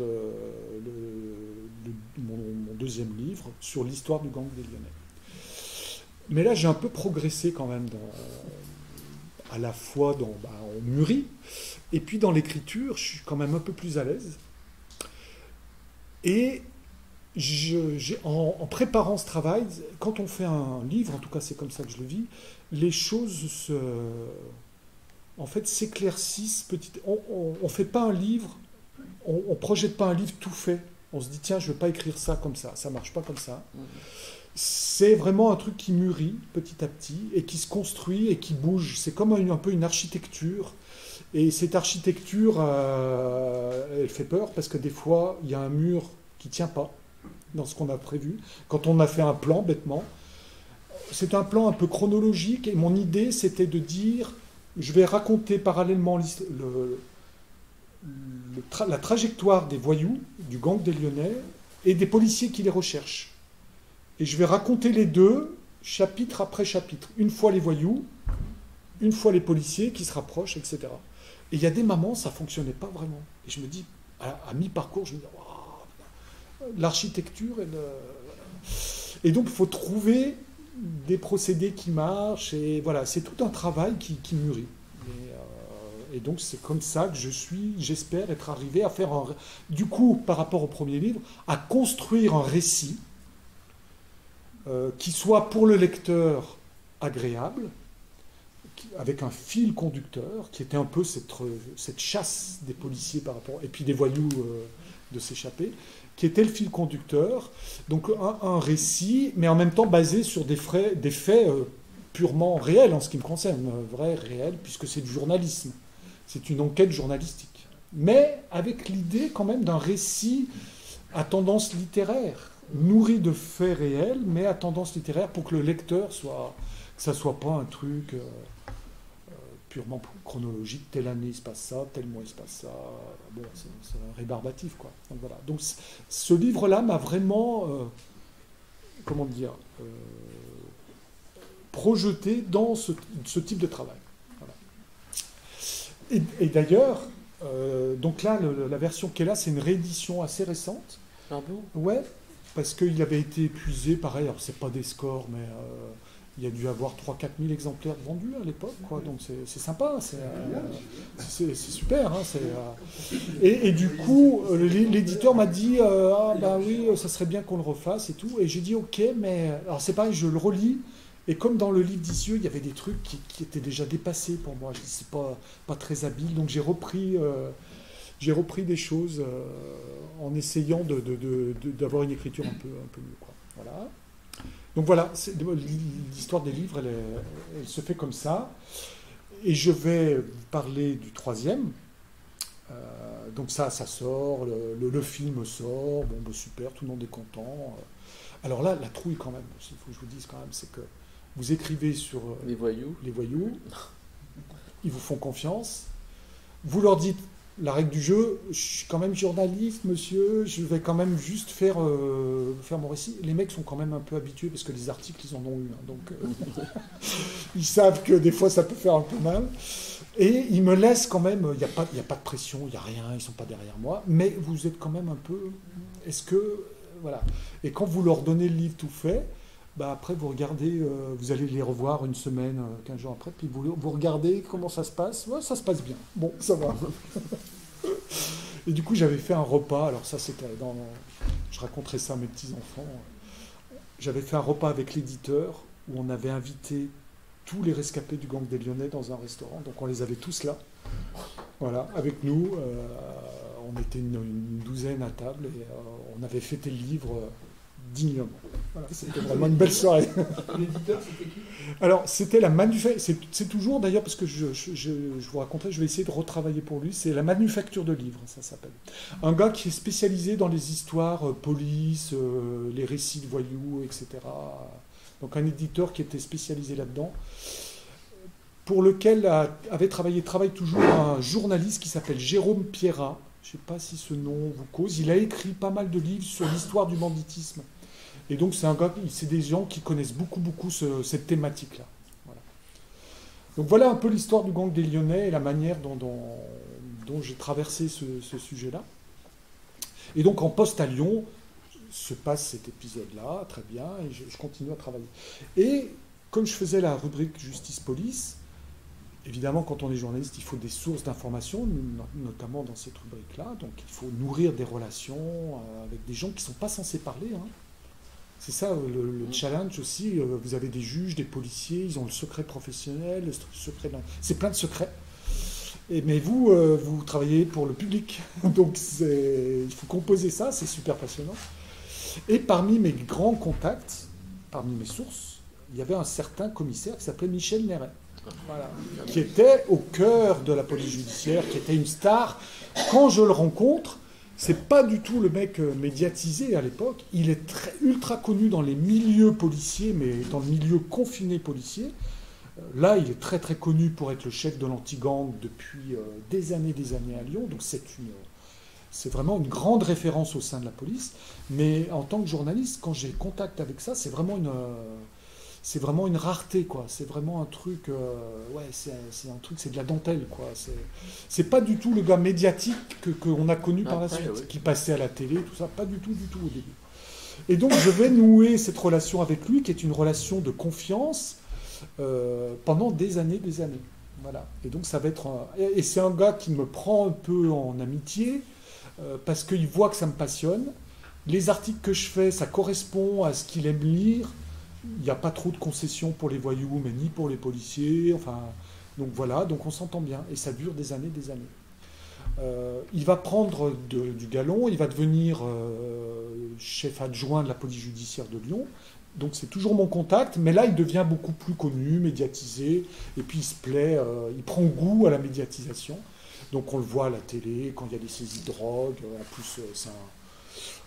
mon, deuxième livre sur l'histoire du gang des Lyonnais. Mais là j'ai un peu progressé quand même à la fois dans bah, on mûrit et puis dans l'écriture je suis quand même un peu plus à l'aise. Et en, préparant ce travail, quand on fait un livre, en tout cas c'est comme ça que je le vis, les choses se, en fait s'éclaircissent. On ne fait pas un livre, on, ne projette pas un livre tout fait. On se dit tiens je ne vais pas écrire ça comme ça, ça marche pas comme ça. C'est vraiment un truc qui mûrit petit à petit et qui se construit et qui bouge. C'est comme un, peu une architecture. Et cette architecture, euh, elle fait peur parce que des fois, il y a un mur qui tient pas dans ce qu'on a prévu. Quand on a fait un plan, bêtement, c'est un plan un peu chronologique et mon idée c'était de dire je vais raconter parallèlement le, la trajectoire des voyous, du gang des Lyonnais et des policiers qui les recherchent. Et je vais raconter les deux chapitre après chapitre. Une fois les voyous, une fois les policiers qui se rapprochent, etc. Et il y a des moments, ça fonctionnait pas vraiment. Et je me dis, à, mi-parcours, je me dis, l'architecture et Et donc, il faut trouver des procédés qui marchent, et voilà, c'est tout un travail qui, mûrit. Euh, et, donc, c'est comme ça que je suis, j'espère être arrivé à faire un. Du coup, par rapport au premier livre, à construire un récit euh, qui soit pour le lecteur agréable, avec un fil conducteur, qui était un peu cette, cette chasse des policiers par rapport. et puis des voyous. Euh, de s'échapper, qui était le fil conducteur. Donc un, récit, mais en même temps basé sur des, faits euh, purement réels en ce qui me concerne, euh, vrai, réel, puisque c'est du journalisme. C'est une enquête journalistique. Mais avec l'idée quand même d'un récit à tendance littéraire, nourri de faits réels, mais à tendance littéraire pour que le lecteur soit, que ça soit pas un truc. Euh, purement chronologique, telle année il se passe ça, tel mois il se passe ça. Bon, c'est un rébarbatif, quoi. Donc voilà. Donc ce livre-là m'a vraiment, euh, comment dire, euh, projeté dans ce, type de travail. Et, d'ailleurs, euh, donc là, la version est là, c'est une réédition assez récente. Ah bon Ouais, parce qu'il avait été épuisé, pareil, alors c'est pas des scores, mais il y a dû avoir 3-4 000 exemplaires vendus à l'époque, quoi. Donc c'est sympa, c'est euh, super. Hein, euh. et, du coup, euh, l'éditeur m'a dit Ah, bah oui, ça serait bien qu'on le refasse et tout. Et j'ai dit Ok, mais. Alors c'est pareil, je le relis. Et comme dans le livre d'Isieux, il y avait des trucs qui, étaient déjà dépassés pour moi. Je c'est pas, pas très habile. Donc j'ai repris. j'ai repris des choses en essayant d'avoir une écriture un peu, un peu mieux. Voilà. Donc voilà, l'histoire des livres, elle, se fait comme ça. Et je vais parler du troisième. Euh, donc ça, ça sort, le, film sort, bon, bah, super, tout le monde est content. Alors là, la trouille quand même, il faut que je vous dise quand même, c'est que vous écrivez sur euh, les voyous. les voyous, ils vous font confiance, vous leur dites la règle du jeu, je suis quand même journaliste, monsieur, je vais quand même juste faire, euh, faire mon récit. Les mecs sont quand même un peu habitués parce que les articles, ils en ont eu. Hein, donc, euh, ils savent que des fois, ça peut faire un peu mal. Et ils me laissent quand même, il n'y a, pas, a pas de pression, il n'y a rien, ils ne sont pas derrière moi, mais vous êtes quand même un peu. Est-ce que. Voilà. Et quand vous leur donnez le livre tout fait, bah après vous regardez, euh, vous allez les revoir une semaine, 15 euh, jours après, puis vous, vous regardez comment ça se passe. Ouais, ça se passe bien. Bon, ça va. Et du coup, j'avais fait un repas. Alors ça, c'était dans... Je raconterai ça à mes petits-enfants. J'avais fait un repas avec l'éditeur où on avait invité tous les rescapés du gang des Lyonnais dans un restaurant. Donc on les avait tous là. Voilà, avec nous. Euh, on était une, douzaine à table et on avait fêté le livre dignement. c'était vraiment une belle soirée. L'éditeur, c'était qui? Alors, c'était la manufacture. C'est toujours d'ailleurs, parce que je, vous raconterai, je vais essayer de retravailler pour lui. C'est la manufacture de livres, ça s'appelle. Un gars qui est spécialisé dans les histoires euh, police, euh, les récits de voyous, etc. Donc, un éditeur qui était spécialisé là-dedans. Pour lequel avait travaillé, travaille toujours un journaliste qui s'appelle Jérôme Pierrat. Je ne sais pas si ce nom vous cause. Il a écrit pas mal de livres sur l'histoire du banditisme. Et donc, c'est un c'est des gens qui connaissent beaucoup, beaucoup cette thématique-là. Donc voilà un peu l'histoire du gang des Lyonnais et la manière dont, dont, j'ai traversé ce, sujet-là. Et donc en poste à Lyon se passe cet épisode-là, très bien, et je, continue à travailler. Et comme je faisais la rubrique justice-police, évidemment quand on est journaliste, il faut des sources d'informations, notamment dans cette rubrique-là, donc il faut nourrir des relations euh, avec des gens qui ne sont pas censés parler. Hein. C'est ça le, challenge aussi. Euh, vous avez des juges, des policiers, ils ont le secret professionnel, le secret. C'est plein de secrets. Et, mais vous, euh, vous travaillez pour le public, donc il faut composer ça, c'est super passionnant. Et parmi mes grands contacts, parmi mes sources, il y avait un certain commissaire qui s'appelait Michel Néret, qui était au cœur de la police judiciaire, qui était une star. Quand je le rencontre, c'est pas du tout le mec euh, médiatisé à l'époque. Il est très, ultra connu dans les milieux policiers, mais dans le milieu confiné policier. Euh, là, il est très très connu pour être le chef de l'anti-gang depuis euh, des années, des années à Lyon. Donc c'est une, c'est vraiment une grande référence au sein de la police. Mais en tant que journaliste, quand j'ai contact avec ça, c'est vraiment une, c'est vraiment une rareté, quoi. C'est vraiment un truc, euh, ouais, c'est un truc, c'est de la dentelle, quoi. C'est pas du tout le gars médiatique que qu'on a connu par la suite, qui passait à la télé, tout ça, pas du tout, du tout au début. Et donc je vais nouer cette relation avec lui, qui est une relation de confiance euh, pendant des années, des années. Voilà. Et donc ça va être, et c'est un gars qui me prend un peu en amitié euh, parce qu'il voit que ça me passionne. Les articles que je fais, ça correspond à ce qu'il aime lire il n'y a pas trop de concessions pour les voyous, mais ni pour les policiers. Enfin, donc voilà, donc on s'entend bien. Et ça dure des années, des années. Euh, il va prendre du galon, il va devenir euh, chef adjoint de la police judiciaire de Lyon. Donc c'est toujours mon contact, mais là il devient beaucoup plus connu, médiatisé, et puis il se plaît, euh, il prend goût à la médiatisation. Donc on le voit à la télé, quand il y a des saisies de drogue, en plus c'est un,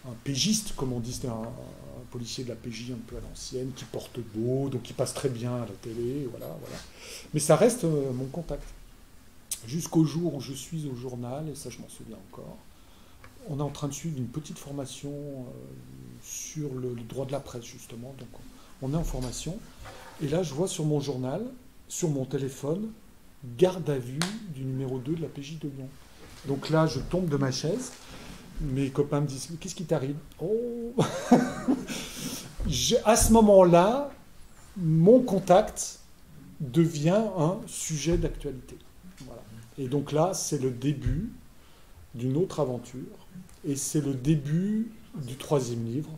un, pégiste, comme on dit, c'est un, policier de la PJ un peu à l'ancienne, qui porte beau, donc qui passe très bien à la télé, voilà, voilà. Mais ça reste euh, mon contact. Jusqu'au jour où je suis au journal, et ça je m'en souviens encore, on est en train de suivre une petite formation euh, sur le, droit de la presse, justement. Donc on est en formation. Et là, je vois sur mon journal, sur mon téléphone, garde à vue du numéro 2 de la PJ de Lyon. Donc là, je tombe de ma chaise mes copains me disent Qu'est-ce qui t'arrive? Oh À ce moment-là, mon contact devient un sujet d'actualité. Et donc là, c'est le début d'une autre aventure. Et c'est le début du troisième livre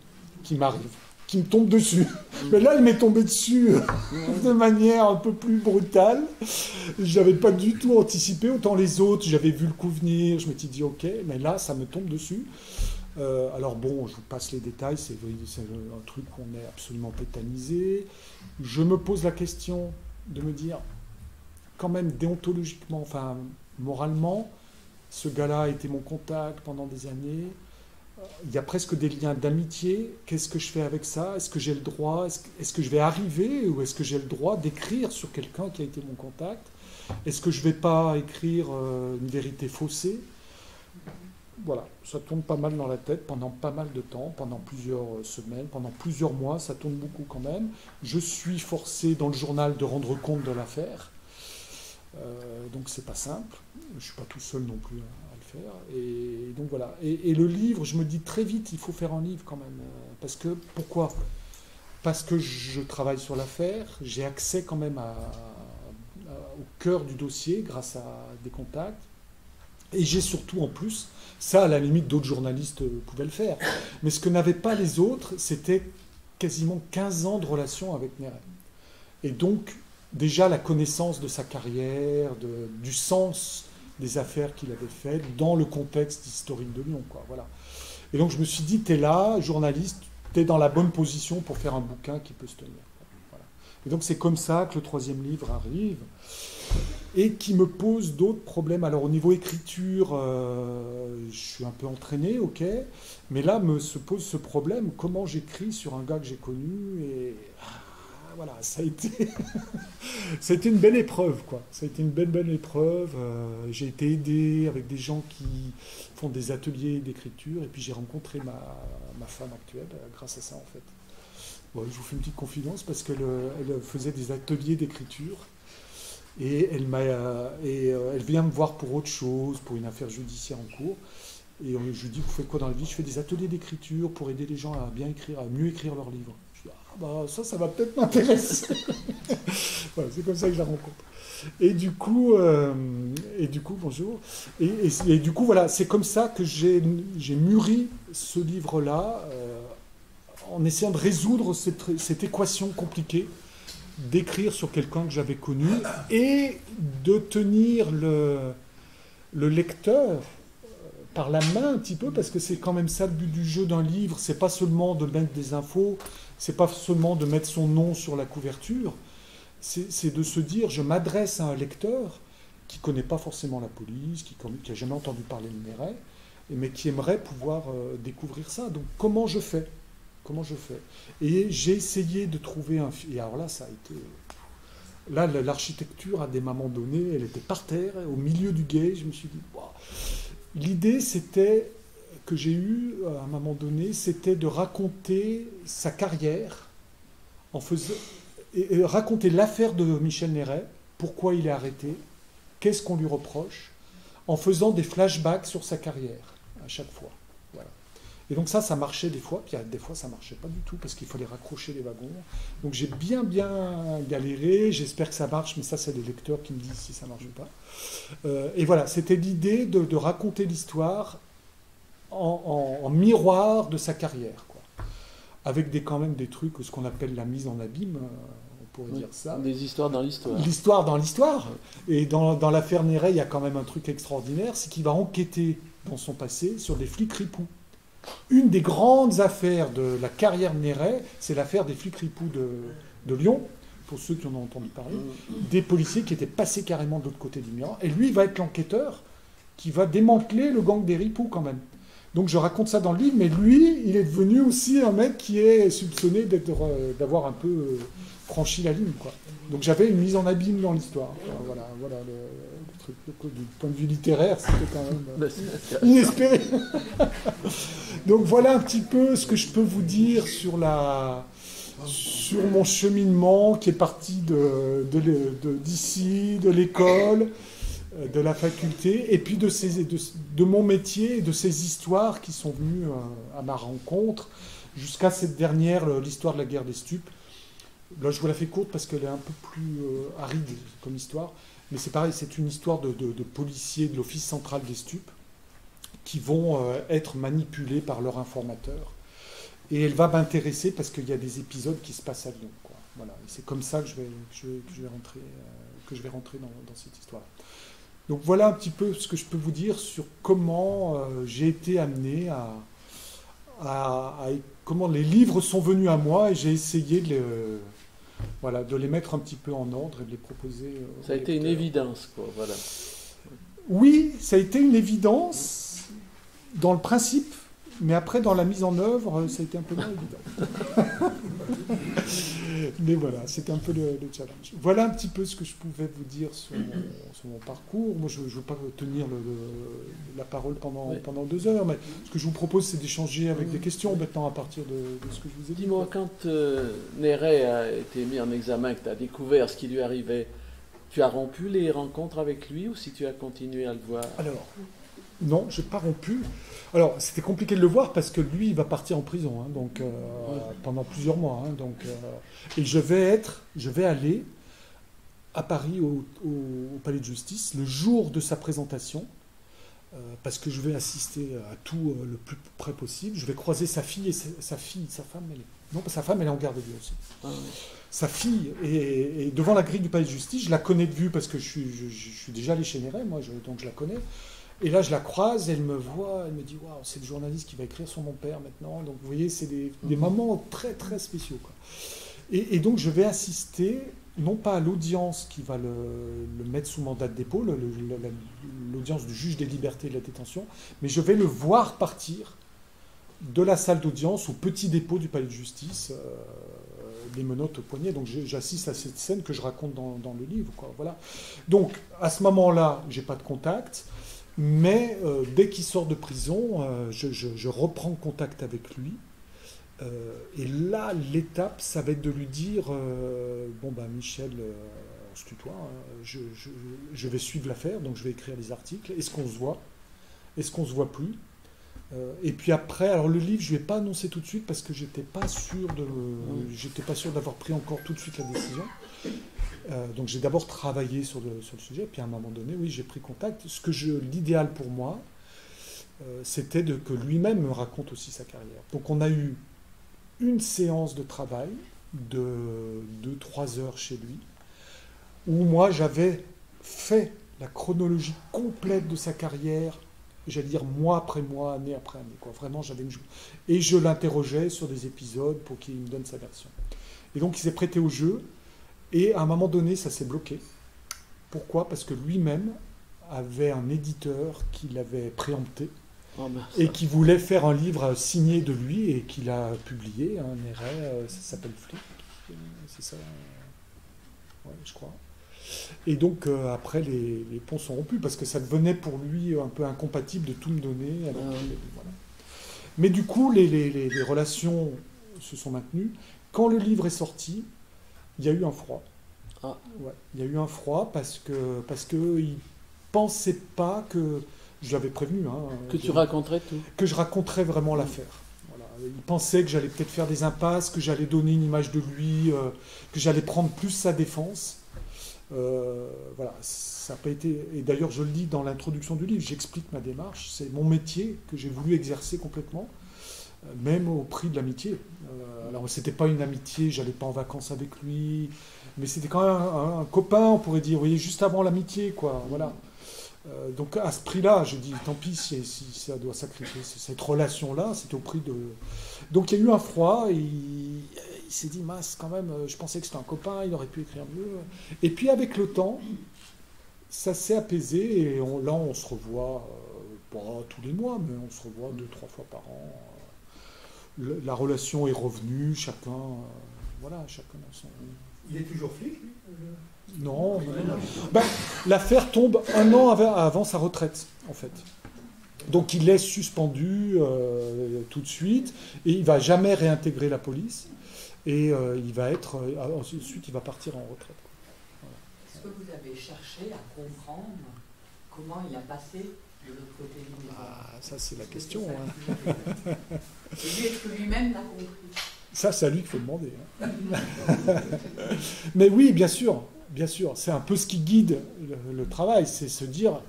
qui m'arrive. Qui me tombe dessus. Mais là, il m'est tombé dessus de manière un peu plus brutale. J'avais pas du tout anticipé. Autant les autres, j'avais vu le coup venir, je m'étais dit ok, mais là, ça me tombe dessus. Euh, alors bon, je vous passe les détails, c'est un truc qu'on est absolument tétanisé. Je me pose la question de me dire, quand même déontologiquement, enfin moralement, ce gars-là a été mon contact pendant des années il y a presque des liens d'amitié. Qu'est-ce que je fais avec ça? Est-ce que j'ai le droit? Est-ce que je vais arriver ou est-ce que j'ai le droit d'écrire sur quelqu'un qui a été mon contact? Est-ce que je ne vais pas écrire euh, une vérité faussée? Voilà, ça tourne pas mal dans la tête pendant pas mal de temps, pendant plusieurs semaines, pendant plusieurs mois, ça tourne beaucoup quand même. Je suis forcé dans le journal de rendre compte de l'affaire. Euh, donc c'est pas simple. Je suis pas tout seul non plus. Hein. Et donc voilà. Et, le livre, je me dis très vite, il faut faire un livre quand même. Euh, parce que, pourquoi? Parce que je travaille sur l'affaire, j'ai accès quand même au cœur du dossier grâce à des contacts. Et j'ai surtout en plus, ça à la limite d'autres journalistes pouvaient le faire, mais ce que n'avaient pas les autres, c'était quasiment 15 ans de relation avec Néret. Et donc déjà la connaissance de sa carrière, de, du sens des affaires qu'il avait faites dans le contexte historique de Lyon. Quoi, voilà. Et donc je me suis dit, tu es là, journaliste, tu es dans la bonne position pour faire un bouquin qui peut se tenir. Et donc c'est comme ça que le troisième livre arrive et qui me pose d'autres problèmes. Alors au niveau écriture, euh, je suis un peu entraîné, ok, mais là me se pose ce problème, comment j'écris sur un gars que j'ai connu et voilà, ça a été, une belle épreuve, quoi. Ça a été une belle, belle épreuve. Euh, j'ai été aidé avec des gens qui font des ateliers d'écriture, et puis j'ai rencontré ma, ma, femme actuelle euh, grâce à ça, en fait. je vous fais une petite confidence parce qu'elle elle faisait des ateliers d'écriture. Et elle, m'a, et euh, elle vient me voir pour autre chose, pour une affaire judiciaire en cours. Et je lui dis, vous faites quoi dans la vie? Je fais des ateliers d'écriture pour aider les gens à bien écrire, à mieux écrire leurs livres. Bah, ça, ça va peut-être m'intéresser. c'est comme ça que je la rencontre. Et du coup, euh, et du coup bonjour. Et, du coup, voilà, c'est comme ça que j'ai mûri ce livre-là euh, en essayant de résoudre cette, équation compliquée d'écrire sur quelqu'un que j'avais connu et de tenir le, le lecteur euh, par la main un petit peu, parce que c'est quand même ça le but du jeu d'un livre, c'est pas seulement de mettre des infos, c'est pas seulement de mettre son nom sur la couverture, c'est de se dire je m'adresse à un lecteur qui connaît pas forcément la police, qui n'a jamais entendu parler de Néret, mais qui aimerait pouvoir euh, découvrir ça. Donc comment je fais? Comment je fais? Et j'ai essayé de trouver un... Et alors là, ça a été... Là, l'architecture, à des moments donnés, elle était par terre, au milieu du guet. Je me suis dit, l'idée, c'était que j'ai eu à un moment donné, c'était de raconter sa carrière en faisant et, raconter l'affaire de Michel Néret, pourquoi il est arrêté, qu'est-ce qu'on lui reproche, en faisant des flashbacks sur sa carrière à chaque fois. Et donc ça, ça marchait des fois, puis des fois ça marchait pas du tout parce qu'il fallait raccrocher les wagons. Donc j'ai bien bien galéré, j'espère que ça marche, mais ça c'est les lecteurs qui me disent si ça marche pas. Euh, et voilà, c'était l'idée de, de raconter l'histoire en, miroir de sa carrière, quoi. avec des, quand même des trucs, ce qu'on appelle la mise en abîme, euh, on pourrait dire ça. Des histoires dans l'histoire. L'histoire dans l'histoire. Et dans, dans l'affaire Néret, il y a quand même un truc extraordinaire, c'est qu'il va enquêter dans son passé sur des flics ripoux. Une des grandes affaires de la carrière Néret, c'est l'affaire des flics ripoux de, de Lyon, pour ceux qui en ont entendu parler, des policiers qui étaient passés carrément de l'autre côté du mur. Et lui, il va être l'enquêteur qui va démanteler le gang des ripoux quand même. Donc je raconte ça dans le livre, mais lui, il est devenu aussi un mec qui est soupçonné euh, d'avoir un peu euh, franchi la ligne. Quoi. Donc j'avais une mise en abîme dans l'histoire. voilà, voilà le, truc du point de vue littéraire, c'était quand même euh, bah, inespéré. Donc voilà un petit peu ce que je peux vous dire sur la sur mon cheminement qui est parti de, d'ici, de l'école, de la faculté, et puis de, ces, de, mon métier et de ces histoires qui sont venues euh, à ma rencontre, jusqu'à cette dernière, l'histoire de la guerre des stupes. Là, je vous la fais courte parce qu'elle est un peu plus euh, aride comme histoire, mais c'est pareil, c'est une histoire de, policiers de l'Office central des stupes qui vont être manipulés par leur informateur Et elle va m'intéresser parce qu'il y a des épisodes qui se passent à Lyon. Quoi. Voilà. C'est comme ça que je vais, que je que je vais rentrer, euh, que je vais rentrer dans, dans cette histoire. Donc voilà un petit peu ce que je peux vous dire sur comment euh, j'ai été amené à, à- à- comment les livres sont venus à moi et j'ai essayé de les, voilà, de les mettre un petit peu en ordre et de les proposer. euh, Ça a été une évidence, quoi. Voilà. Oui, ça a été une évidence dans le principe, mais après dans la mise en œuvre, ça a été un peu moins évident. mais voilà, c'était un peu le, le challenge. Voilà un petit peu ce que je pouvais vous dire sur mon, sur mon parcours. Moi, je ne veux pas tenir le- le- la parole pendant, Oui. pendant deux heures, mais ce que je vous propose, c'est d'échanger avec des questions maintenant à partir de, de ce que je vous ai dit. Dis-moi, quand euh, Néret a été mis en examen, que tu as découvert ce qui lui arrivait, tu as rompu les rencontres avec lui ou si tu as continué à le voir? Alors, non, je n'ai pas rompu. Alors, c'était compliqué de le voir parce que lui, il va partir en prison, hein, donc euh, pendant plusieurs mois. hein, donc, euh, et je vais être, je vais aller à Paris au, au- au palais de justice le jour de sa présentation. euh, parce que je vais assister à tout le plus près possible. Je vais croiser sa fille et sa, sa fille, sa femme. Elle est, non, sa femme, elle est en garde à vue aussi Ah, sa fille est, est devant la grille du palais de justice. Je la connais de vue parce que je suis, je, je suis déjà allé chez Néret, moi, je- donc je la connais. Et là, je la croise, elle me voit, elle me dit Waouh, c'est le journaliste qui va écrire sur mon père maintenant. Donc, vous voyez, c'est des, des Mhm. moments très, très spéciaux. quoi. Et, et donc, je vais assister, non pas à l'audience qui va le, le mettre sous mandat de dépôt, le- le- la- l'audience du juge des libertés et de la détention, mais je vais le voir partir de la salle d'audience au petit dépôt du palais de justice, euh, les menottes au poignet. Donc j'assiste à cette scène que je raconte dans, dans le livre. Quoi, voilà. Donc à ce moment-là, j'ai pas de contact, mais euh, dès qu'il sort de prison, euh, je, reprends contact avec lui. Euh, et là, l'étape, ça va être de lui dire Bon, ben, Michel, on se tutoie, hein, je, je- vais suivre l'affaire, donc je vais écrire les articles. Est-ce qu'on se voit? Est-ce qu'on se voit plus? Euh, Et puis après, alors le livre, je ne vais pas annoncer tout de suite parce que j'étais pas sûr de, j'étais pas sûr d'avoir pris encore tout de suite la décision. Euh, donc j'ai d'abord travaillé sur le, sur le sujet, puis à un moment donné, oui, j'ai pris contact. Ce que je, l'idéal pour moi, euh, c'était de, que lui-même me raconte aussi sa carrière. Donc on a eu une séance de travail de 2-3 heures chez lui, où moi j'avais fait la chronologie complète de sa carrière, j'allais dire mois après mois, année après année. Quoi. Vraiment, j'avais une... Et je l'interrogeais sur des épisodes pour qu'il me donne sa version. Et donc il s'est prêté au jeu, et à un moment donné, ça s'est bloqué. Pourquoi? Parce que lui-même avait un éditeur qui l'avait préempté Oh, ben, et qui voulait faire un livre signé de lui et qu'il a publié, un euh, ça s'appelle Flic, euh, c'est ça euh, Ouais, je crois. Et donc euh, après, les, les ponts sont rompus parce que ça devenait pour lui un peu incompatible de tout me donner. Ah oui. voilà. Mais du coup, les, les- les- les relations se sont maintenues. Quand le livre est sorti, il y a eu un froid. Ah. Ouais, il y a eu un froid parce que parce que il pensait pas que je l'avais prévenu. hein, que tu raconterais tout. que je raconterais vraiment l'affaire. Voilà. Il pensait que j'allais peut-être faire des impasses, que j'allais donner une image de lui, euh, que j'allais prendre plus sa défense. Euh, voilà, ça pas été. Et d'ailleurs, je le dis dans l'introduction du livre, j'explique ma démarche. C'est mon métier que j'ai voulu exercer complètement, euh, même au prix de l'amitié. Euh, alors, c'était pas une amitié, j'allais pas en vacances avec lui, mais c'était quand même un, copain, on pourrait dire. Vous voyez, juste avant l'amitié, quoi. Voilà. Euh, donc à ce prix-là, je dis tant pis si, si ça doit sacrifier cette relation-là, c'était au prix de. Donc il y a eu un froid, et il, s'est dit mince quand même, euh, je pensais que c'était un copain, il aurait pu écrire mieux. Et puis avec le temps, ça s'est apaisé et on- là on se revoit, euh, pas tous les mois, mais on se revoit deux, trois fois par an. Le- la relation est revenue, chacun, euh, voilà, chacun a son. Il est toujours flic, lui Non, non, non. Ben, l'affaire tombe un an avant, avant sa retraite, en fait. Donc il est suspendu euh, tout de suite et il va jamais réintégrer la police et euh, il va être euh, ensuite il va partir en retraite. Est-ce que vous avez cherché à comprendre comment il a passé de l'autre côté du mur Ah, ça c'est la que question. hein. Et lui, est-ce que lui-même l'a compris? Ça c'est à lui qu'il faut demander. hein. Mais oui, bien sûr, bien sûr, c'est un peu ce qui guide le, le travail, c'est se dire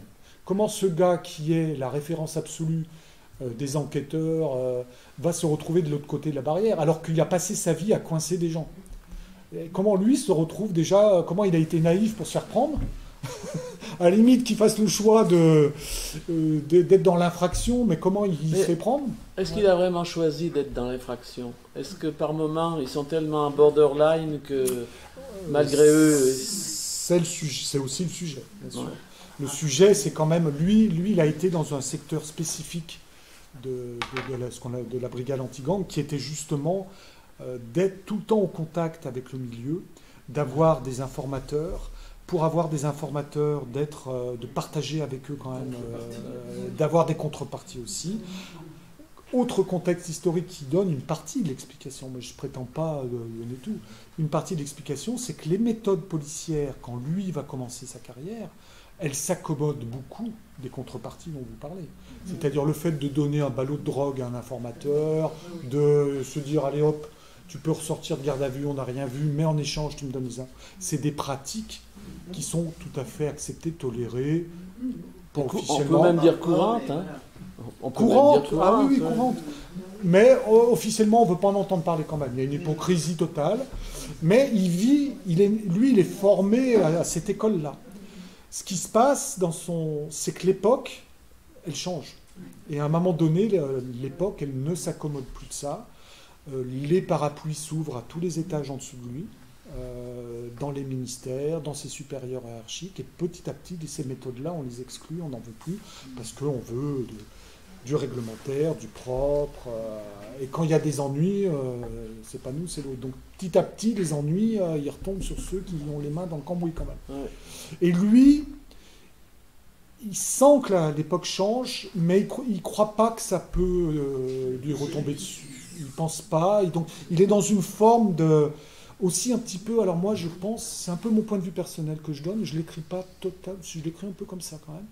comment ce gars qui est la référence absolue euh, des enquêteurs, euh, va se retrouver de l'autre côté de la barrière, alors qu'il a passé sa vie à coincer des gens. Et comment lui se retrouve déjà, comment il a été naïf pour se faire prendre à la limite qu'il fasse le choix de, euh, d'être dans l'infraction, mais comment il Mais- se fait prendre Est-ce qu'il a vraiment choisi d'être dans l'infraction? Est-ce que par moment, ils sont tellement borderline que malgré eux... C'est le sujet, c'est aussi le sujet. bien sûr. Ouais. Le sujet, c'est quand même lui. Lui, il a été dans un secteur spécifique de, de- de la, ce qu'on a- de la brigade anti-gang, qui était justement euh, d'être tout le temps au contact avec le milieu, d'avoir des informateurs. Pour avoir des informateurs, d'être, euh, de partager avec eux quand même, euh, d'avoir des contreparties aussi. Autre contexte historique qui donne une partie de l'explication, mais je ne prétends pas donner tout. Une partie de l'explication, c'est que les méthodes policières, quand lui va commencer sa carrière, elles s'accommodent beaucoup des contreparties dont vous parlez. C'est-à-dire le fait de donner un ballot de drogue à un informateur, de se dire allez hop, tu peux ressortir de garde à vue, on n'a rien vu, mais en échange tu me donnes infos. C'est des pratiques qui sont tout à fait acceptées, tolérées, pas On peut officiellement. même dire courantes. Hein. On peut même Courante, ah oui, oui, courante. Mais euh, officiellement, on ne veut pas en entendre parler quand même. Il y a une hypocrisie totale. Mais il vit, il est, lui, il est formé à, à cette école-là. Ce qui se passe dans son, c'est que l'époque, elle change. Et à un moment donné, l'époque, elle ne s'accommode plus de ça. Euh, les parapluies s'ouvrent à tous les étages en dessous de lui, euh, dans les ministères, dans ses supérieurs hiérarchiques. Et petit à petit, ces méthodes-là, on les exclut, on n'en veut plus, parce qu'on veut de- du réglementaire, du propre. euh, et quand il y a des ennuis, c'est pas nous, c'est l'autre. Donc petit à petit, les ennuis, ils retombent sur ceux qui ont les mains dans le cambouis quand même. Et lui, il sent que la- l'époque change, mais il il croit pas que ça peut euh, lui retomber dessus. Il pense pas. Donc, il est dans une forme de aussi un petit peu. Alors moi, je pense, c'est un peu mon point de vue personnel que je donne. Je l'écris pas total, je l'écris un peu comme ça quand même.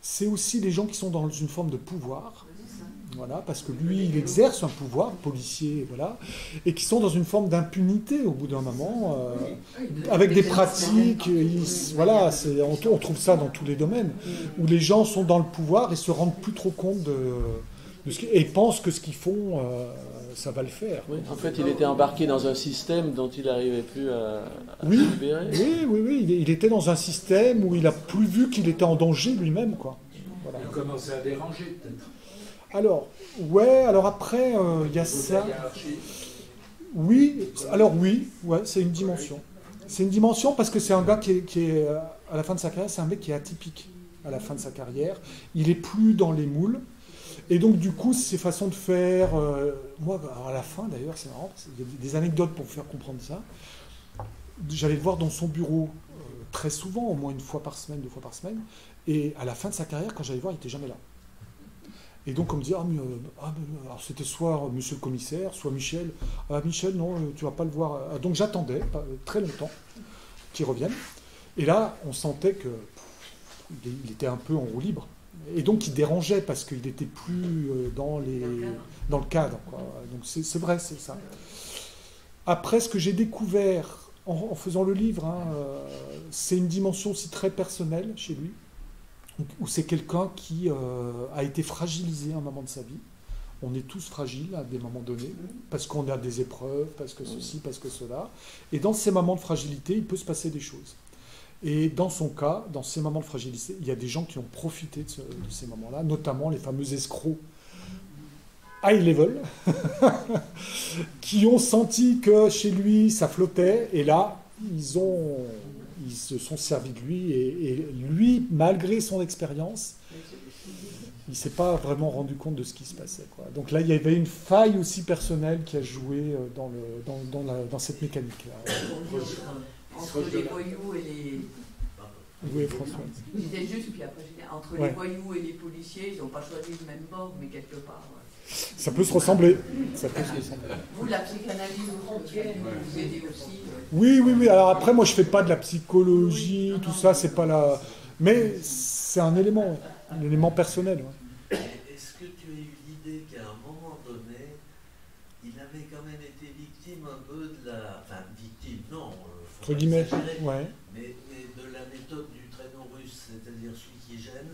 C'est aussi les gens qui sont dans une forme de pouvoir. Voilà, parce que lui, il exerce un pouvoir policier, voilà, et qui sont dans une forme d'impunité au bout d'un moment. euh, avec des pratiques, ils- voilà, on, on trouve ça dans tous les domaines, où les gens sont dans le pouvoir et se rendent plus trop compte de, de ce et pensent que ce qu'ils font, euh, ça va le faire. Oui, en fait, il était embarqué dans un système dont il n'arrivait plus à, à Oui. se libérer. Oui, oui, oui, il, il était dans un système où il a plus vu qu'il était en danger lui-même, quoi. Voilà. Il commençait à déranger peut-être. Alors, ouais, alors après, euh, il y a ça. Oui, alors oui, c'est une dimension. C'est une dimension parce que c'est un gars qui est, euh, à la fin de sa carrière, c'est un mec qui est atypique à la fin de sa carrière. Il est plus dans les moules. Et donc, du coup, ses façons de faire. euh, moi, à la fin, d'ailleurs, c'est marrant, qu'il y a des anecdotes pour vous faire comprendre ça. J'allais le voir dans son bureau très souvent, au moins une fois par semaine, deux fois par semaine. Et à la fin de sa carrière, quand j'allais le voir, il n'était jamais là. Et donc on me dit, ah, mais, euh, ah, mais, alors c'était soit euh, monsieur le commissaire, soit Michel. Ah, Michel, non, euh, tu vas pas le voir. Ah, donc j'attendais euh, très longtemps qu'il revienne. Et là, on sentait que pff, il était un peu en roue libre. Et donc il dérangeait parce qu'il n'était plus euh, dans, les, dans le cadre. quoi. Donc c'est c'est vrai, c'est ça. Après, ce que j'ai découvert en, en faisant le livre, hein, euh, c'est une dimension aussi très personnelle chez lui où c'est quelqu'un qui euh, a été fragilisé à un moment de sa vie. On est tous fragiles à des moments donnés, parce qu'on a des épreuves, parce que ceci, parce que cela. Et dans ces moments de fragilité, il peut se passer des choses. Et dans son cas, dans ces moments de fragilité, il y a des gens qui ont profité de, ce- de ces moments-là, notamment les fameux escrocs high level, qui ont senti que chez lui, ça flottait, et là, ils ont ils se sont servis de lui et, et lui, malgré son expérience, il ne s'est pas vraiment rendu compte de ce qui se passait. quoi. Donc là, il y avait une faille aussi personnelle qui a joué euh, dans, le, dans, dans, la- dans cette mécanique-là. Entre les voyous et les. Oui, François. Juste, puis après, entre Ouais. les voyous et les policiers, ils n'ont pas choisi le même bord, mais quelque part. Ça peut se ressembler. Ça peut se ressembler. Vous, la psychanalyse, vous, vous aidez aussi. Oui, oui, oui. Alors après, moi, je fais pas de la psychologie, tout ça, c'est pas la. Mais c'est un élément, un élément personnel. ouais. Est-ce que tu as eu l'idée qu'à un moment donné, il avait quand même été victime un peu de la. Enfin, victime, non. euh, Entre guillemets. Ouais. Mais, mais de la méthode du traîneau russe, c'est-à-dire celui qui gêne.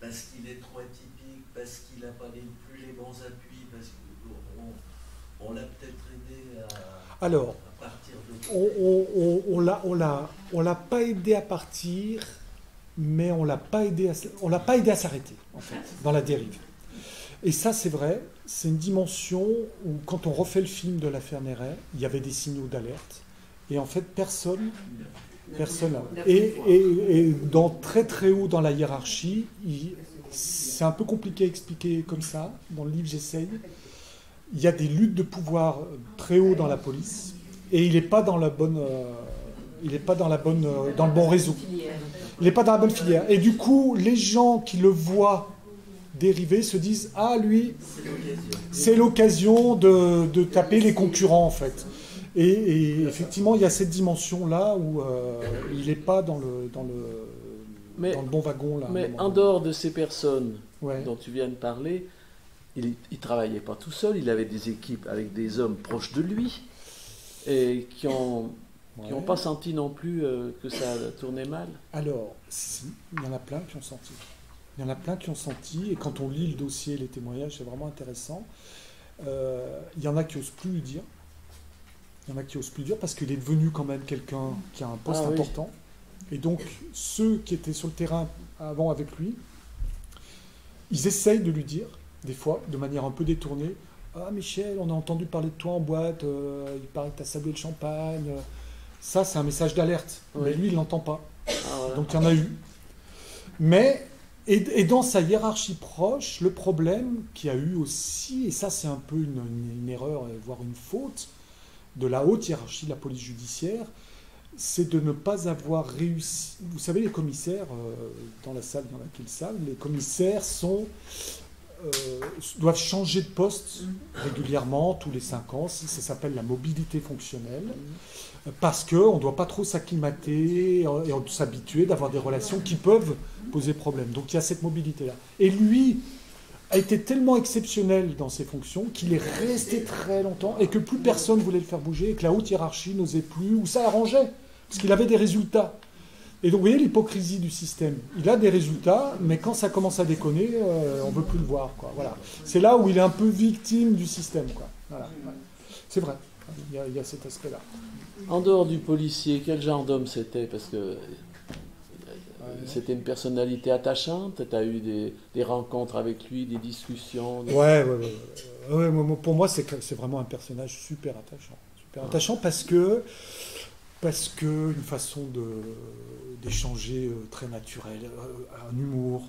parce qu'il est trop atypique, parce qu'il n'a pas les, plus les bons appuis, parce qu'on on, l'a peut-être aidé à, Alors, on, on, l'a, pas aidé à partir, mais on l'a pas aidé à, l'a pas aidé à s'arrêter, en fait, dans la dérive. Et ça, c'est vrai, c'est une dimension où, quand on refait le film de l'affaire Néret, il y avait des signaux d'alerte. Et en fait, personne, personne. Et, dans très très haut dans la hiérarchie, c'est un peu compliqué à expliquer comme ça. Dans le livre, j'essaye. Il y a des luttes de pouvoir très haut dans la police, et il n'est pas dans la bonne, euh, il n'est pas dans la bonne, euh, dans le bon réseau. Il n'est pas dans la bonne filière. Et du coup, les gens qui le voient dériver se disent ah lui, C'est l'occasion. de, de taper les concurrents en fait. Et, et effectivement, il y a cette dimension-là où euh, il n'est pas dans le, dans, le, Mais, dans le bon wagon. Là, mais en dehors de ces personnes Ouais. dont tu viens de parler, il ne travaillait pas tout seul, il avait des équipes avec des hommes proches de lui et qui n'ont qui ont Ouais. pas senti non plus euh, que ça tournait mal. Alors, si, il y en a plein qui ont senti. Il y en a plein qui ont senti, et quand on lit le dossier, les témoignages, c'est vraiment intéressant. Euh, il y en a qui osent plus lui dire. Il y en a qui osent plus dire parce qu'il est devenu quand même quelqu'un qui a un poste Ah oui. important. Et donc, ceux qui étaient sur le terrain avant avec lui, ils essayent de lui dire, des fois, de manière un peu détournée, Ah Michel, on a entendu parler de toi en boîte, euh, il paraît que tu as salué le champagne. Ça, c'est un message d'alerte. Oui. Mais lui, il ne l'entend pas. Ah, voilà. Donc il y en a eu. Mais, et, et dans sa hiérarchie proche, le problème qu'il y a eu aussi, et ça c'est un peu une, une- une erreur, euh, voire une faute, de la haute hiérarchie de la police judiciaire, c'est de ne pas avoir réussi. Vous savez, les commissaires, euh, dans la salle, il y en a qui le savent, les commissaires sont, doivent changer de poste régulièrement, tous les cinq ans. Ça s'appelle la mobilité fonctionnelle parce qu'on ne doit pas trop s'acclimater euh, et s'habituer d'avoir des relations qui peuvent poser problème. Donc il y a cette mobilité-là. Et lui a été tellement exceptionnel dans ses fonctions qu'il est resté très longtemps et que plus personne voulait le faire bouger et que la haute hiérarchie n'osait plus, ou ça arrangeait, parce qu'il avait des résultats. Et donc vous voyez l'hypocrisie du système. Il a des résultats, mais quand ça commence à déconner, euh, on ne veut plus le voir. Quoi. Voilà. C'est là où il est un peu victime du système. Quoi. Voilà. Ouais. C'est vrai. Il y, a, il y a cet aspect-là. En dehors du policier, quel genre d'homme c'était? Parce que euh, c'était une personnalité attachante? Tu as eu des, des rencontres avec lui, des discussions. des- Ouais, ouais, ouais. ouais. Pour moi, c'est vraiment un personnage super attachant. Super attachant parce que parce que une façon de d'échanger euh, très naturelle, euh, un humour,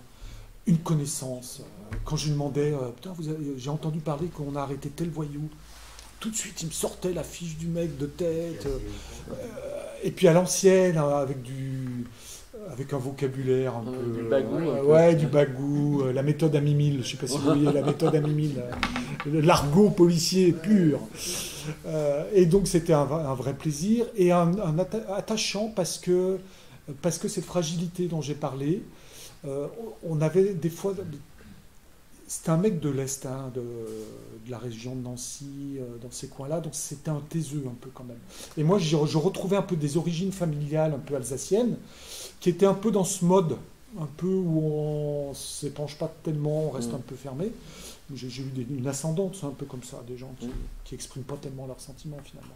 une connaissance. Quand je lui demandais, euh, j'ai entendu parler qu'on a arrêté tel voyou. Tout de suite, il me sortait la fiche du mec de tête. et puis à l'ancienne, hein, avec du avec un vocabulaire un Euh, peu du bagou, euh, ouais du bagou euh, la méthode à mimile je sais pas si vous voyez la méthode à mimile euh, l'argot policier pur et donc c'était un, un vrai plaisir et un, un atta- attachant parce que parce que cette fragilité dont j'ai parlé euh, on avait des fois c'était un mec de l'Est, hein, de, de la région de Nancy, euh, dans ces coins-là, donc c'était un taiseux un peu quand même. Et moi, je, je retrouvais un peu des origines familiales un peu alsaciennes, qui étaient un peu dans ce mode, un peu où on s'épanche pas tellement, on reste Mm. un peu fermé. J'ai eu des- une ascendante, c'est un peu comme ça, des gens qui, Mm. qui expriment pas tellement leurs sentiments finalement,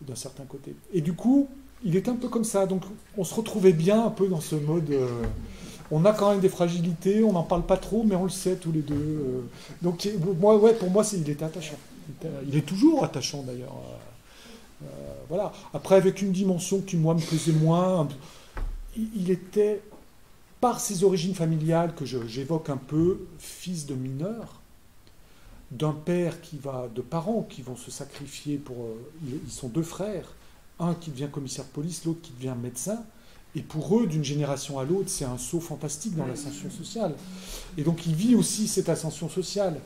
d'un certain côté. Et du coup, il était un peu comme ça, donc on se retrouvait bien un peu dans ce mode. euh, on a quand même des fragilités, on n'en parle pas trop, mais on le sait tous les deux. euh. Donc moi, ouais, pour moi, il était attachant. Il est toujours attachant d'ailleurs. Euh, voilà. Après, avec une dimension qui moi me plaisait moins, il, il était par ses origines familiales que j'évoque un peu, fils de mineur, d'un père qui va, de parents qui vont se sacrifier pour. ils sont deux frères, un qui devient commissaire de police, l'autre qui devient médecin. Et pour eux, d'une génération à l'autre, c'est un saut fantastique dans l'ascension sociale. Et donc il vit aussi cette ascension sociale.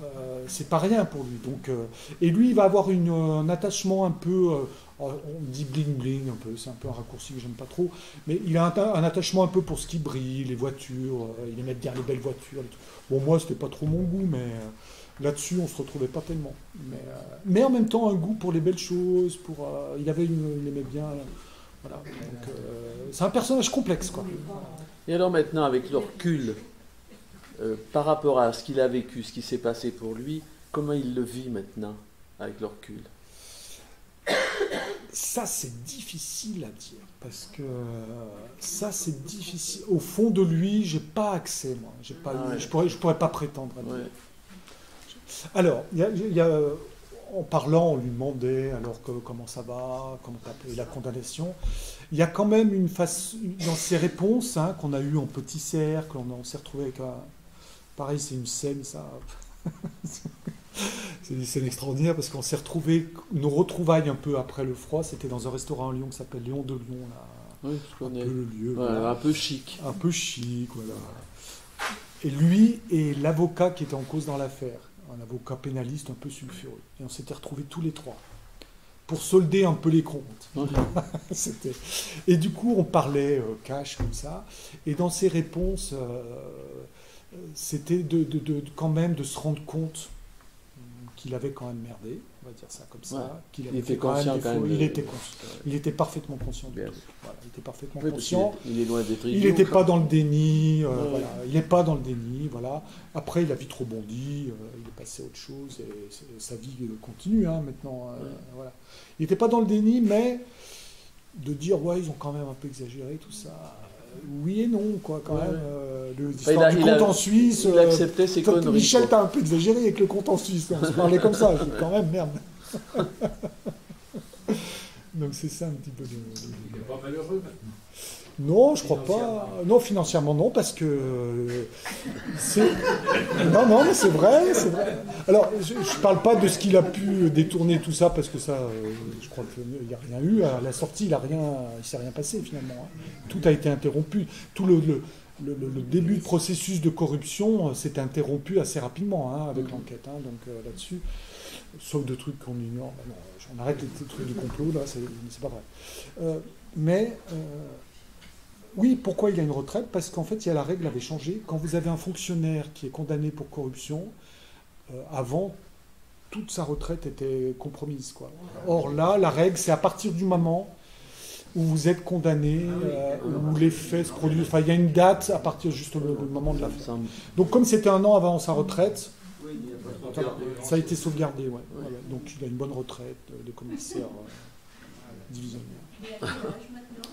Euh, c'est pas rien pour lui. Donc, euh, et lui, il va avoir un attachement un peu, euh, on dit bling bling un peu, c'est un peu un raccourci que j'aime pas trop, mais il a un, ta- un attachement un peu pour ce qui brille, les voitures, euh, il aimait bien les belles voitures. Bon, moi, c'était pas trop mon goût, mais là-dessus, on se retrouvait pas tellement. Mais, euh, mais en même temps, un goût pour les belles choses, pour, euh, il avait une, il aimait bien. voilà. Euh, c'est un personnage complexe, quoi. Et alors maintenant, avec le recul, par rapport à ce qu'il a vécu, ce qui s'est passé pour lui, comment il le vit maintenant avec le recul? Ça, c'est difficile à dire parce que ça, c'est difficile. Au fond de lui, j'ai pas accès, moi. J'ai pas, Ah ouais. je pourrais, je pourrais pas prétendre. À dire. Ouais. Alors, il y a- il y a, en parlant, on lui demandait alors que, comment ça va, comment t'as la condamnation. Il y a quand même une face dans ses réponses hein, qu'on a eues en petit cercle, on, on s'est retrouvé avec un. Pareil, c'est une scène, ça. c'est une scène extraordinaire parce qu'on s'est retrouvé, nos retrouvailles un peu après le froid, c'était dans un restaurant à Lyon qui s'appelle Léon de Lyon, là. Oui, je Un peu le lieu. Voilà un peu chic. un peu chic, voilà. Et lui et l'avocat qui était en cause dans l'affaire, un avocat pénaliste un peu sulfureux. Et on s'était retrouvés tous les trois pour solder un peu les comptes. Et du coup, on parlait euh, cash comme ça. Et dans ses réponses, euh, euh, c'était de, de- de- quand même de se rendre compte qu'il avait quand même merdé, va dire ça comme ça. Ouais. qu'il Il était fait quand même conscient quand même. Il était conscient. Il était parfaitement conscient Bien tout. Voilà, il était parfaitement Oui, conscient. est- il est loin d'être Il n'était pas dans le déni, euh, Ouais. voilà. il n'est pas dans le déni, voilà. Après, il a vite rebondi, euh, il est passé à autre chose et sa vie euh, continue hein, maintenant. euh, Ouais. voilà. Il n'était pas dans le déni, mais de dire ouais, ils ont quand même un peu exagéré tout ça. Euh, Oui et non, quoi, quand Ouais. même. euh, Enfin, il a- du il a- compte en Suisse. Il euh, acceptait ses conneries. Michel, t'as un peu exagéré avec le compte en Suisse. On se parlait comme ça. Quand même, merde. Donc c'est ça un petit peu le- le- Il n'est pas malheureux maintenant. Non, je crois pas. Non, financièrement non, parce que euh, c'est. Non, non, mais c'est vrai, c'est vrai. Alors, je, ne parle pas de ce qu'il a pu détourner tout ça, parce que ça, euh, je crois qu'il n'y a rien eu à la sortie. Il a rien, il s'est rien passé finalement. hein. Tout a été interrompu. Tout le, le, le- le- le début de processus de corruption euh, s'est interrompu assez rapidement hein, avec l'enquête. hein. donc euh, là-dessus, sauf de trucs qu'on ignore. Ben non, on arrête les, trucs de complot là, c'est c'est pas vrai. Euh, mais euh, oui, pourquoi il a une retraite? Parce qu'en fait, il y a la règle avait changé. Quand vous avez un fonctionnaire qui est condamné pour corruption, euh, avant, toute sa retraite était compromise. Quoi. Or là, la règle, c'est à partir du moment où vous êtes condamné, euh, où les faits se produisent. Enfin, il y a une date à partir juste le, le moment de la me- Donc, comme c'était un an avant sa retraite, ça, ça a été sauvegardé. Ouais. Voilà. Donc, il a une bonne retraite euh, de commissaire euh, divisionnaire. Il a quel âge maintenant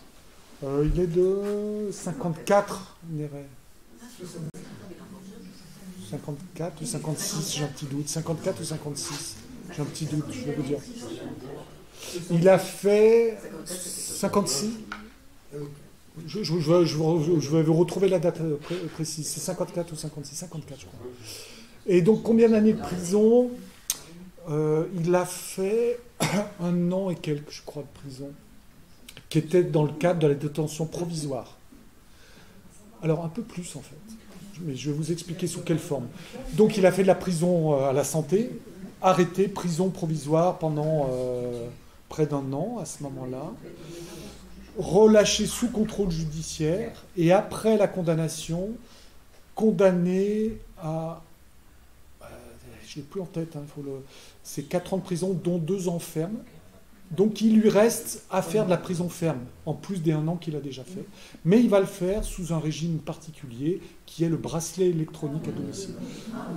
Euh, il est de 54, on dirait. 54 ou 56, j'ai un petit doute. 54 ou 56, j'ai un petit doute, je vais vous dire. Il a fait 56 je, je, vais vous retrouver la date euh, pré- précise. C'est 54 ou 56 54, je crois. Et donc, combien d'années de prison Euh, Il a fait un an et quelques, je crois, de prison qui était dans le cadre de la détention provisoire. Alors un peu plus en fait, mais je vais vous expliquer sous quelle forme. Donc il a fait de la prison euh, à la santé, arrêté, prison provisoire pendant euh, près d'un an à ce moment-là, relâché sous contrôle judiciaire et après la condamnation, condamné à... euh, je l'ai plus en tête, hein, le... c'est 4 ans de prison dont 2 ans ferme. Donc il lui reste à faire de la prison ferme, en plus des un an qu'il a déjà fait. Mais il va le faire sous un régime particulier, qui est le bracelet électronique à domicile.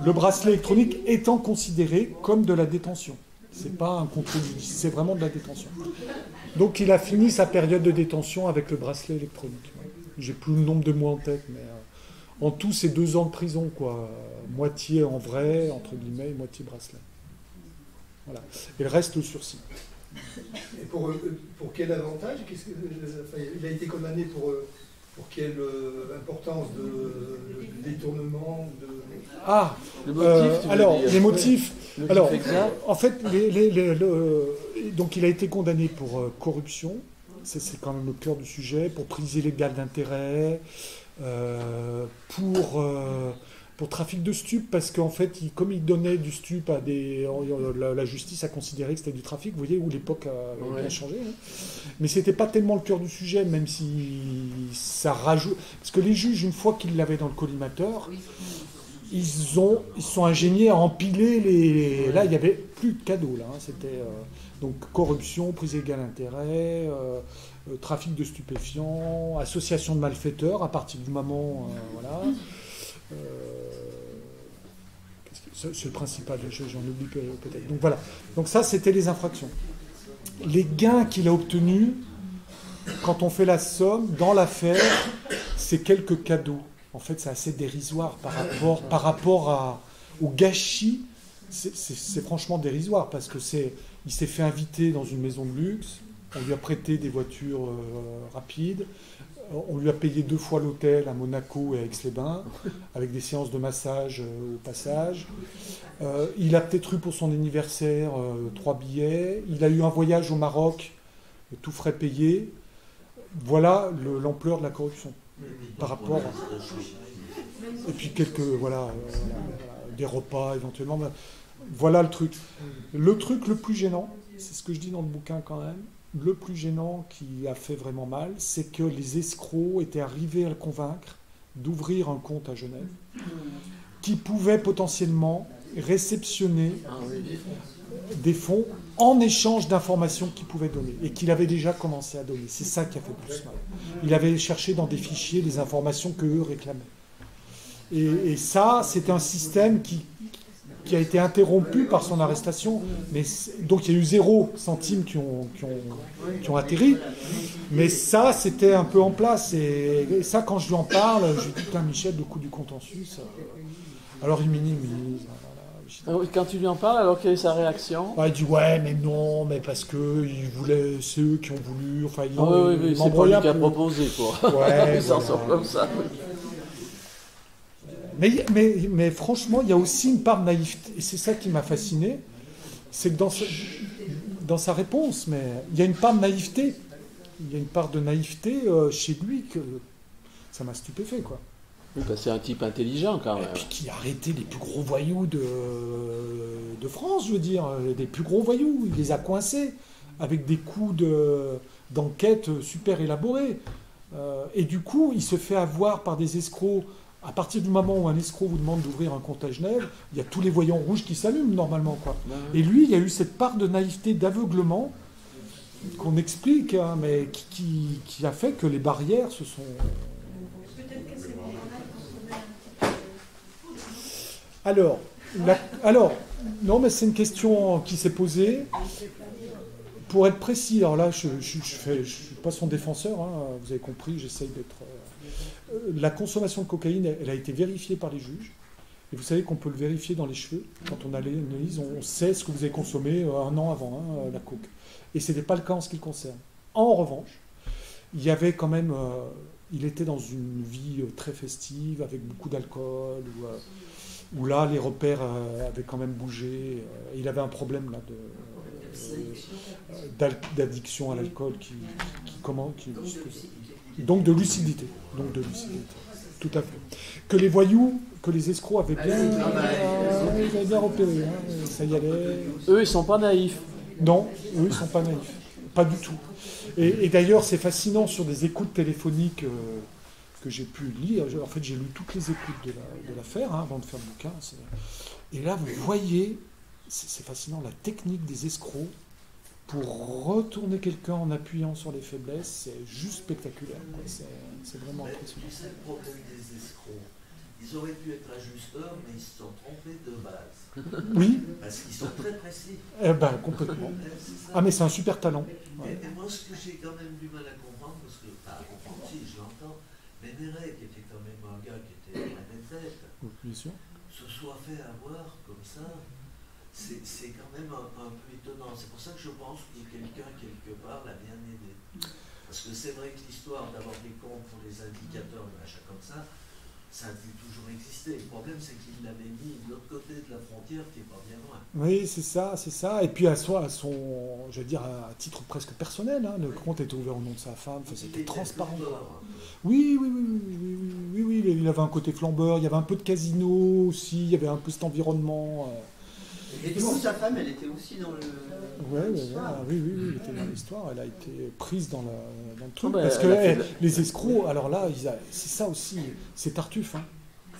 Le bracelet électronique étant considéré comme de la détention. C'est pas un contrôle judiciaire, c'est vraiment de la détention. Donc il a fini sa période de détention avec le bracelet électronique. J'ai plus le nombre de mois en tête, mais euh, en tout c'est deux ans de prison, quoi. Moitié en vrai, entre guillemets, et moitié bracelet. Voilà. Et le reste le sursis. Et pour, pour quel avantage? Qu'est-ce que- enfin, Il a été condamné pour, pour quelle euh, importance de, de détournement de... Ah, euh, alors dire les motifs. Le Alors, en fait, les- les- les- le- donc il a été condamné pour euh, corruption. C'est c'est quand même le cœur du sujet, pour prise illégale d'intérêt, euh, pour euh, pour trafic de stupes, parce qu'en fait, il- comme il donnait du stup à des, la, la justice a considéré que c'était du trafic. Vous voyez où l'époque a Ouais. bien changé. hein. Mais c'était pas tellement le cœur du sujet, même si ça rajoute. Parce que les juges, une fois qu'ils l'avaient dans le collimateur, ils ont ils se sont ingéniés à empiler les. Là, il n'y avait plus de cadeaux. Là, hein. c'était euh, donc corruption, prise égale intérêt, euh, euh, trafic de stupéfiants, association de malfaiteurs à partir du moment, euh, voilà, Euh, c'est le principal, je- j'en oublie peut- peut-être. Donc voilà. Donc ça, c'était les infractions. Les gains qu'il a obtenus, quand on fait la somme, dans l'affaire, c'est quelques cadeaux. En fait, c'est assez dérisoire par rapport, au gâchis. C'est franchement dérisoire parce que il s'est fait inviter dans une maison de luxe. On lui a prêté des voitures euh, rapides. On lui a payé deux fois l'hôtel à Monaco et à Aix-les-Bains, avec des séances de massage euh, au passage. Euh, il a peut-être eu pour son anniversaire euh, trois billets. Il a eu un voyage au Maroc, tout frais payé. Voilà le- l'ampleur de la corruption. Par rapport Et puis quelques, voilà, des repas éventuellement. Voilà le truc. Le truc le plus gênant, c'est ce que je dis dans le bouquin quand même, le plus gênant qui a fait vraiment mal, c'est que les escrocs étaient arrivés à le convaincre d'ouvrir un compte à Genève, qui pouvait potentiellement réceptionner Ah des fonds en échange d'informations qu'il pouvait donner et qu'il avait déjà commencé à donner. C'est ça qui a fait le plus mal. Il avait cherché dans des fichiers des informations que eux réclamaient. Et, et ça, c'était un système qui, qui a été interrompu par son arrestation. Mais donc il y a eu zéro centime qui ont, qui ont, qui ont atterri. Mais ça, c'était un peu en place. Et, et ça, quand je lui en parle, je lui dis Putain, Michel, le coup du contentieux, ça- Alors il minimise. Ah Quand tu lui en parles, alors quelle est sa réaction? Il dit ouais, mais non, mais parce que ils voulaient, c'est eux qui ont voulu. Enfin, ils Ah oui, oui, oui, c'est pas lui qui a proposé, quoi. Ouais, Ils s'en voilà. sortent comme ça. Mais, mais, mais franchement, il y a aussi une part de naïveté, et c'est ça qui m'a fasciné, c'est que dans, ce- dans sa réponse, mais il y a une part de naïveté. Il y a une part de naïveté euh, chez lui que ça m'a stupéfait, quoi. Oui, bah, c'est un type intelligent quand Et même. puis qui a arrêté les plus gros voyous de, de France, je veux dire, des plus gros voyous. Il les a coincés avec des coups de- d'enquête super élaborés. Euh, et du coup, il se fait avoir par des escrocs. À partir du moment où un escroc vous demande d'ouvrir un compte à Genève, il y a tous les voyants rouges qui s'allument normalement. Quoi. Et lui, il y a eu cette part de naïveté, d'aveuglement qu'on explique, hein, mais qui, qui- qui a fait que les barrières se sont, Alors, la- alors, non, mais c'est une question qui s'est posée. Pour être précis, alors là, je ne suis pas son défenseur, hein, vous avez compris, j'essaye d'être. euh, la consommation de cocaïne, elle, a été vérifiée par les juges. Et vous savez qu'on peut le vérifier dans les cheveux. Quand on analyse, on sait ce que vous avez consommé euh, un an avant hein, euh, la coke. Et ce n'était pas le cas en ce qui le concerne. En revanche, il y avait quand même. euh, il était dans une vie euh, très festive, avec beaucoup d'alcool, où, euh, où là, les repères euh, avaient quand même bougé. euh, il avait un problème là, de, euh, d'al- d'addiction à l'alcool qui, qui, comment, qui- donc de lucidité. Donc de lucidité. Tout à fait. Que les voyous, que les escrocs avaient bien, euh, ils avaient bien repéré. hein, ça y allait. Eux, ils sont pas naïfs. Non, eux, ils sont pas naïfs. Pas du tout. Et, et d'ailleurs, c'est fascinant sur des écoutes téléphoniques euh, que j'ai pu lire. Je- En fait, j'ai lu toutes les écoutes de la- de l'affaire hein, avant de faire le bouquin. Et là, vous voyez, c'est fascinant, la technique des escrocs pour retourner quelqu'un en appuyant sur les faiblesses, c'est juste spectaculaire. C'est c'est vraiment Mais impressionnant. tu sais, le problème des escrocs, ils auraient pu être ajusteurs, mais ils se sont trompés de base. Oui, Parce qu'ils sont très précis. eh ben, complètement. C'est ça. Ah, mais c'est un super talent. Et, Ouais. et moi, ce que j'ai quand même du mal à comprendre, parce que, enfin, à comprendre, si, je l'entends, mais Néret, qui était quand même un gars qui était la tête, Bien sûr. se soit fait avoir comme ça, c'est c'est quand même un, un peu étonnant. C'est pour ça que je pense que quelqu'un, quelque part, l'a bien aidé. Parce que c'est vrai que l'histoire d'avoir des comptes pour les indicateurs, des machins comme ça, ça a dû toujours exister. Le problème, c'est qu'il l'avait mis de l'autre côté de la frontière, qui est pas bien loin. Oui, c'est ça, c'est ça. Et puis à, soi, à son, je veux dire, à titre presque personnel, hein, le compte était ouvert au nom de sa femme, enfin, c'était était transparent. flambeur, hein. Oui, oui, oui, oui, oui, oui, oui, oui, il avait un côté flambeur, il y avait un peu de casino aussi, il y avait un peu cet environnement. euh, Et du coup, sa femme, elle était aussi dans le. Ouais, ouais, ouais, oui, oui, oui, il était dans l'histoire, elle a été prise dans, la- dans le truc. Ah bah, parce que elle de- les escrocs, alors là, ils a- c'est ça aussi, c'est Tartuffe. Hein.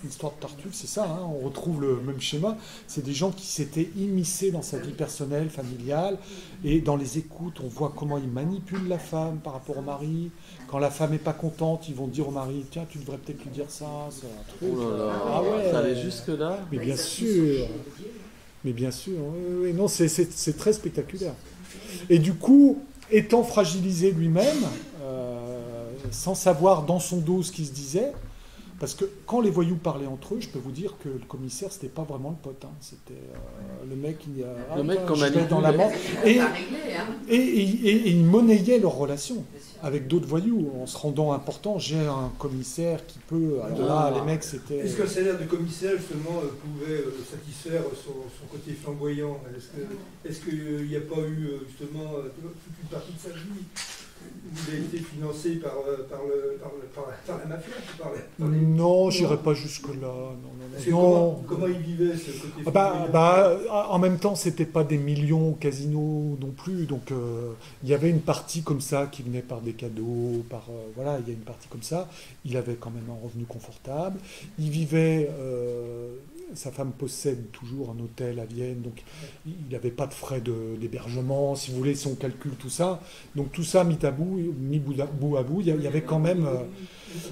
L'histoire de Tartuffe, c'est ça, hein, on retrouve le même schéma. C'est des gens qui s'étaient immiscés dans sa vie personnelle, familiale, et dans les écoutes, on voit comment ils manipulent la femme par rapport au mari. Quand la femme n'est pas contente, ils vont dire au mari Tiens, tu devrais peut-être lui dire ça, c'est un truc. Oh là là, Ah ouais. ça allait jusque-là. Mais bien sûr, mais bien sûr, oui, oui, non, c'est- très spectaculaire. Et du coup, étant fragilisé lui-même, euh, sans savoir dans son dos ce qui se disait, parce que quand les voyous parlaient entre eux, je peux vous dire que le commissaire, c'était pas vraiment le pote. hein. C'était euh, le mec qui a. Le mec putain, qu'on dans la banque. Et, hein. et, et, et- et ils monnayaient leurs relations avec d'autres voyous en se rendant important. J'ai un commissaire qui peut. Alors là, Ah. les mecs, c'était. Est-ce qu'un salaire de commissaire, justement, euh, pouvait euh, satisfaire son, son côté flamboyant? Est-ce que- est-ce qu'il n'y a pas eu, euh, justement, euh, toute une partie de sa vie il a été financé par, euh, par, le, par, le- par, par la mafia par, par les- Non, j'irai pas jusque-là. Non, non, comment, comment il vivait ce côté Ah bah, bah, en même temps, c'était pas des millions au casino non plus, donc euh, il y avait une partie comme ça qui venait par des cadeaux, par euh, voilà, il y a une partie comme ça. Il avait quand même un revenu confortable. Il vivait, euh, sa femme possède toujours un hôtel à Vienne, donc il n'avait pas de frais de- d'hébergement, si vous voulez, si on calcule tout ça. Donc tout ça mis à bout, mis bout à bout, à bout, il y avait quand même, euh,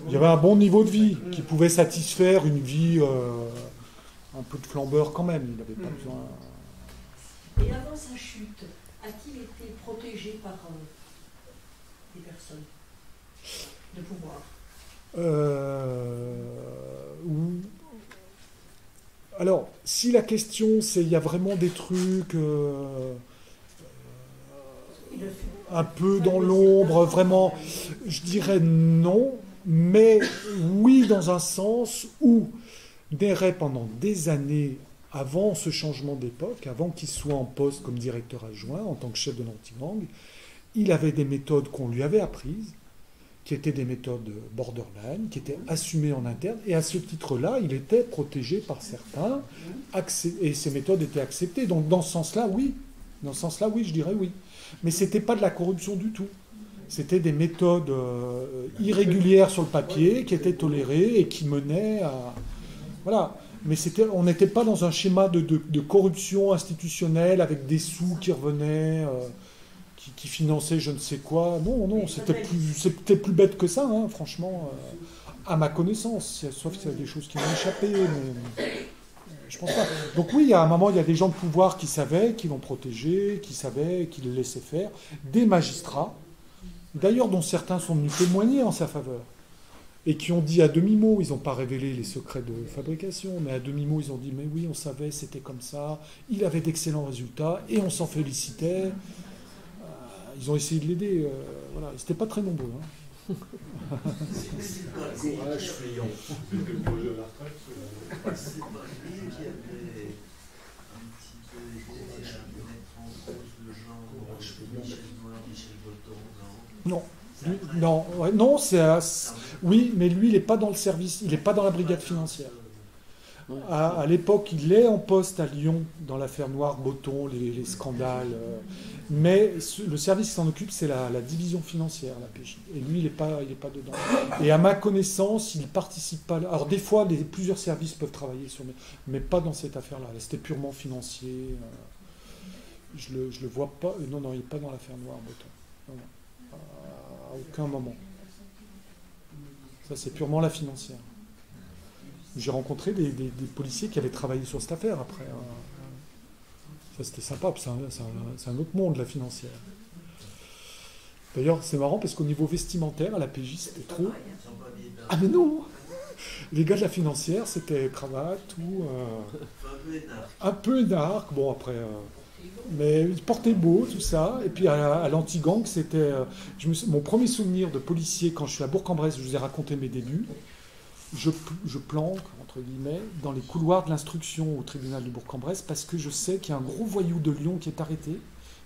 il y avait un bon niveau de vie qui pouvait satisfaire une vie. euh, un peu de flambeur quand même, il n'avait pas Mm. besoin. Et avant sa chute, a-t-il été protégé par euh, des personnes de pouvoir? Euh, ou- Alors, si la question c'est il y a vraiment des trucs euh, fait- un peu dans l'ombre, vraiment, je dirais non, mais oui dans un sens où Néret pendant des années avant ce changement d'époque, avant qu'il soit en poste comme directeur adjoint en tant que chef de l'anti-gang, il avait des méthodes qu'on lui avait apprises, qui étaient des méthodes borderline, qui étaient assumées en interne, et à ce titre-là, il était protégé par certains, et ces méthodes étaient acceptées. Donc dans ce sens-là, oui. Dans ce sens-là, oui, je dirais oui. Mais c'était pas de la corruption du tout. C'était des méthodes euh, irrégulières sur le papier, qui étaient tolérées et qui menaient à... Voilà. Mais on n'était pas dans un schéma de, de- de corruption institutionnelle avec des sous qui revenaient, euh, qui, qui finançaient je ne sais quoi. Non, non, c'était plus, c'était plus bête que ça, hein, franchement, euh, à ma connaissance. Sauf qu'il y a des choses qui m'ont échappé, mais je pense pas. Donc oui, à un moment, il y a des gens de pouvoir qui savaient, qui l'ont protégé, qui savaient, qui le laissaient faire, des magistrats, d'ailleurs dont certains sont venus témoigner en sa faveur et qui ont dit à demi-mot, ils n'ont pas révélé les secrets de fabrication, mais à demi-mot, ils ont dit, mais oui, on savait, c'était comme ça, il avait d'excellents résultats, et on s'en félicitait. Ils ont essayé de l'aider, euh, voilà, ils n'étaient pas très nombreux. hein. Courage, Fillon. C'est pas lui qui avait un petit peu aidé à mettre en cause le genre Michel Noir, Michel Bolton, non Non, lui- non, ouais, non, c'est, euh, c'est- oui, mais lui, il n'est pas dans le service, il n'est pas dans la brigade financière. À, l'époque, il est en poste à Lyon dans l'affaire Noire, Botton, les, les scandales. euh, mais le service qui s'en occupe, c'est la, division financière, la PJ. Et lui, il n'est pas, pas dedans. Et à ma connaissance, il participe pas. Alors des fois, plusieurs services peuvent travailler sur, mais, pas dans cette affaire-là. C'était purement financier. euh, je le, je le vois pas. Non, non, il n'est pas dans l'affaire Noire, Botton. Non, non. À aucun moment. Ça, c'est purement la financière. J'ai rencontré des, policiers qui avaient travaillé sur cette affaire après. hein. Ça, c'était sympa, c'est un, un- autre monde, la financière. D'ailleurs, c'est marrant parce qu'au niveau vestimentaire, à la PJ, c'était trop. Ils Ah, mais non Les gars de la financière, c'était cravate, tout. euh, un peu énarque. bon après, euh, mais il portait beau, tout ça. Et puis à, l'anti-gang, c'était euh, mon premier souvenir de policier quand je suis à Bourg-en-Bresse, je vous ai raconté mes débuts. Je, planque, entre guillemets, dans les couloirs de l'instruction au tribunal de Bourg-en-Bresse parce que je sais qu'il y a un gros voyou de Lyon qui est arrêté,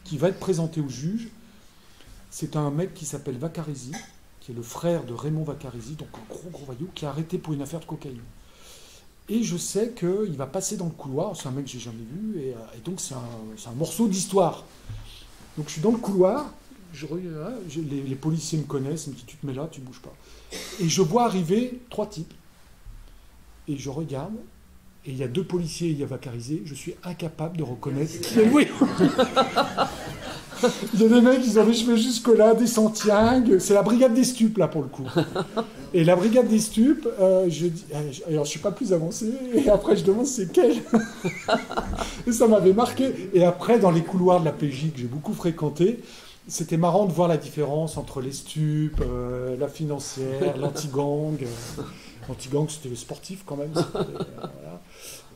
qui va être présenté au juge. C'est un mec qui s'appelle Vaccarisi, qui est le frère de Raymond Vaccarisi, donc un gros gros voyou, qui est arrêté pour une affaire de cocaïne. Et je sais qu'il va passer dans le couloir, c'est un mec que j'ai jamais vu, et, euh, donc c'est un, morceau d'histoire. Donc je suis dans le couloir, les, policiers me connaissent, ils me disent tu te mets là, tu bouges pas. Et je vois arriver trois types. et je regarde, et il y a deux policiers yavakarisés, je suis incapable de reconnaître qui est Louis. Il y a des mecs, ils ont les cheveux jusque-là, des Santiago. C'est la brigade des stupes, là, pour le coup. Et la brigade des stupes, euh, je dis, euh, je- alors je suis pas plus avancé, et après je demande c'est quel Et ça m'avait marqué. Et après, dans les couloirs de la PJ que j'ai beaucoup fréquenté, c'était marrant de voir la différence entre les stupes, euh, la financière, l'anti-gang. euh, L'anti-gang, c'était les sportifs quand même. C'était euh, voilà.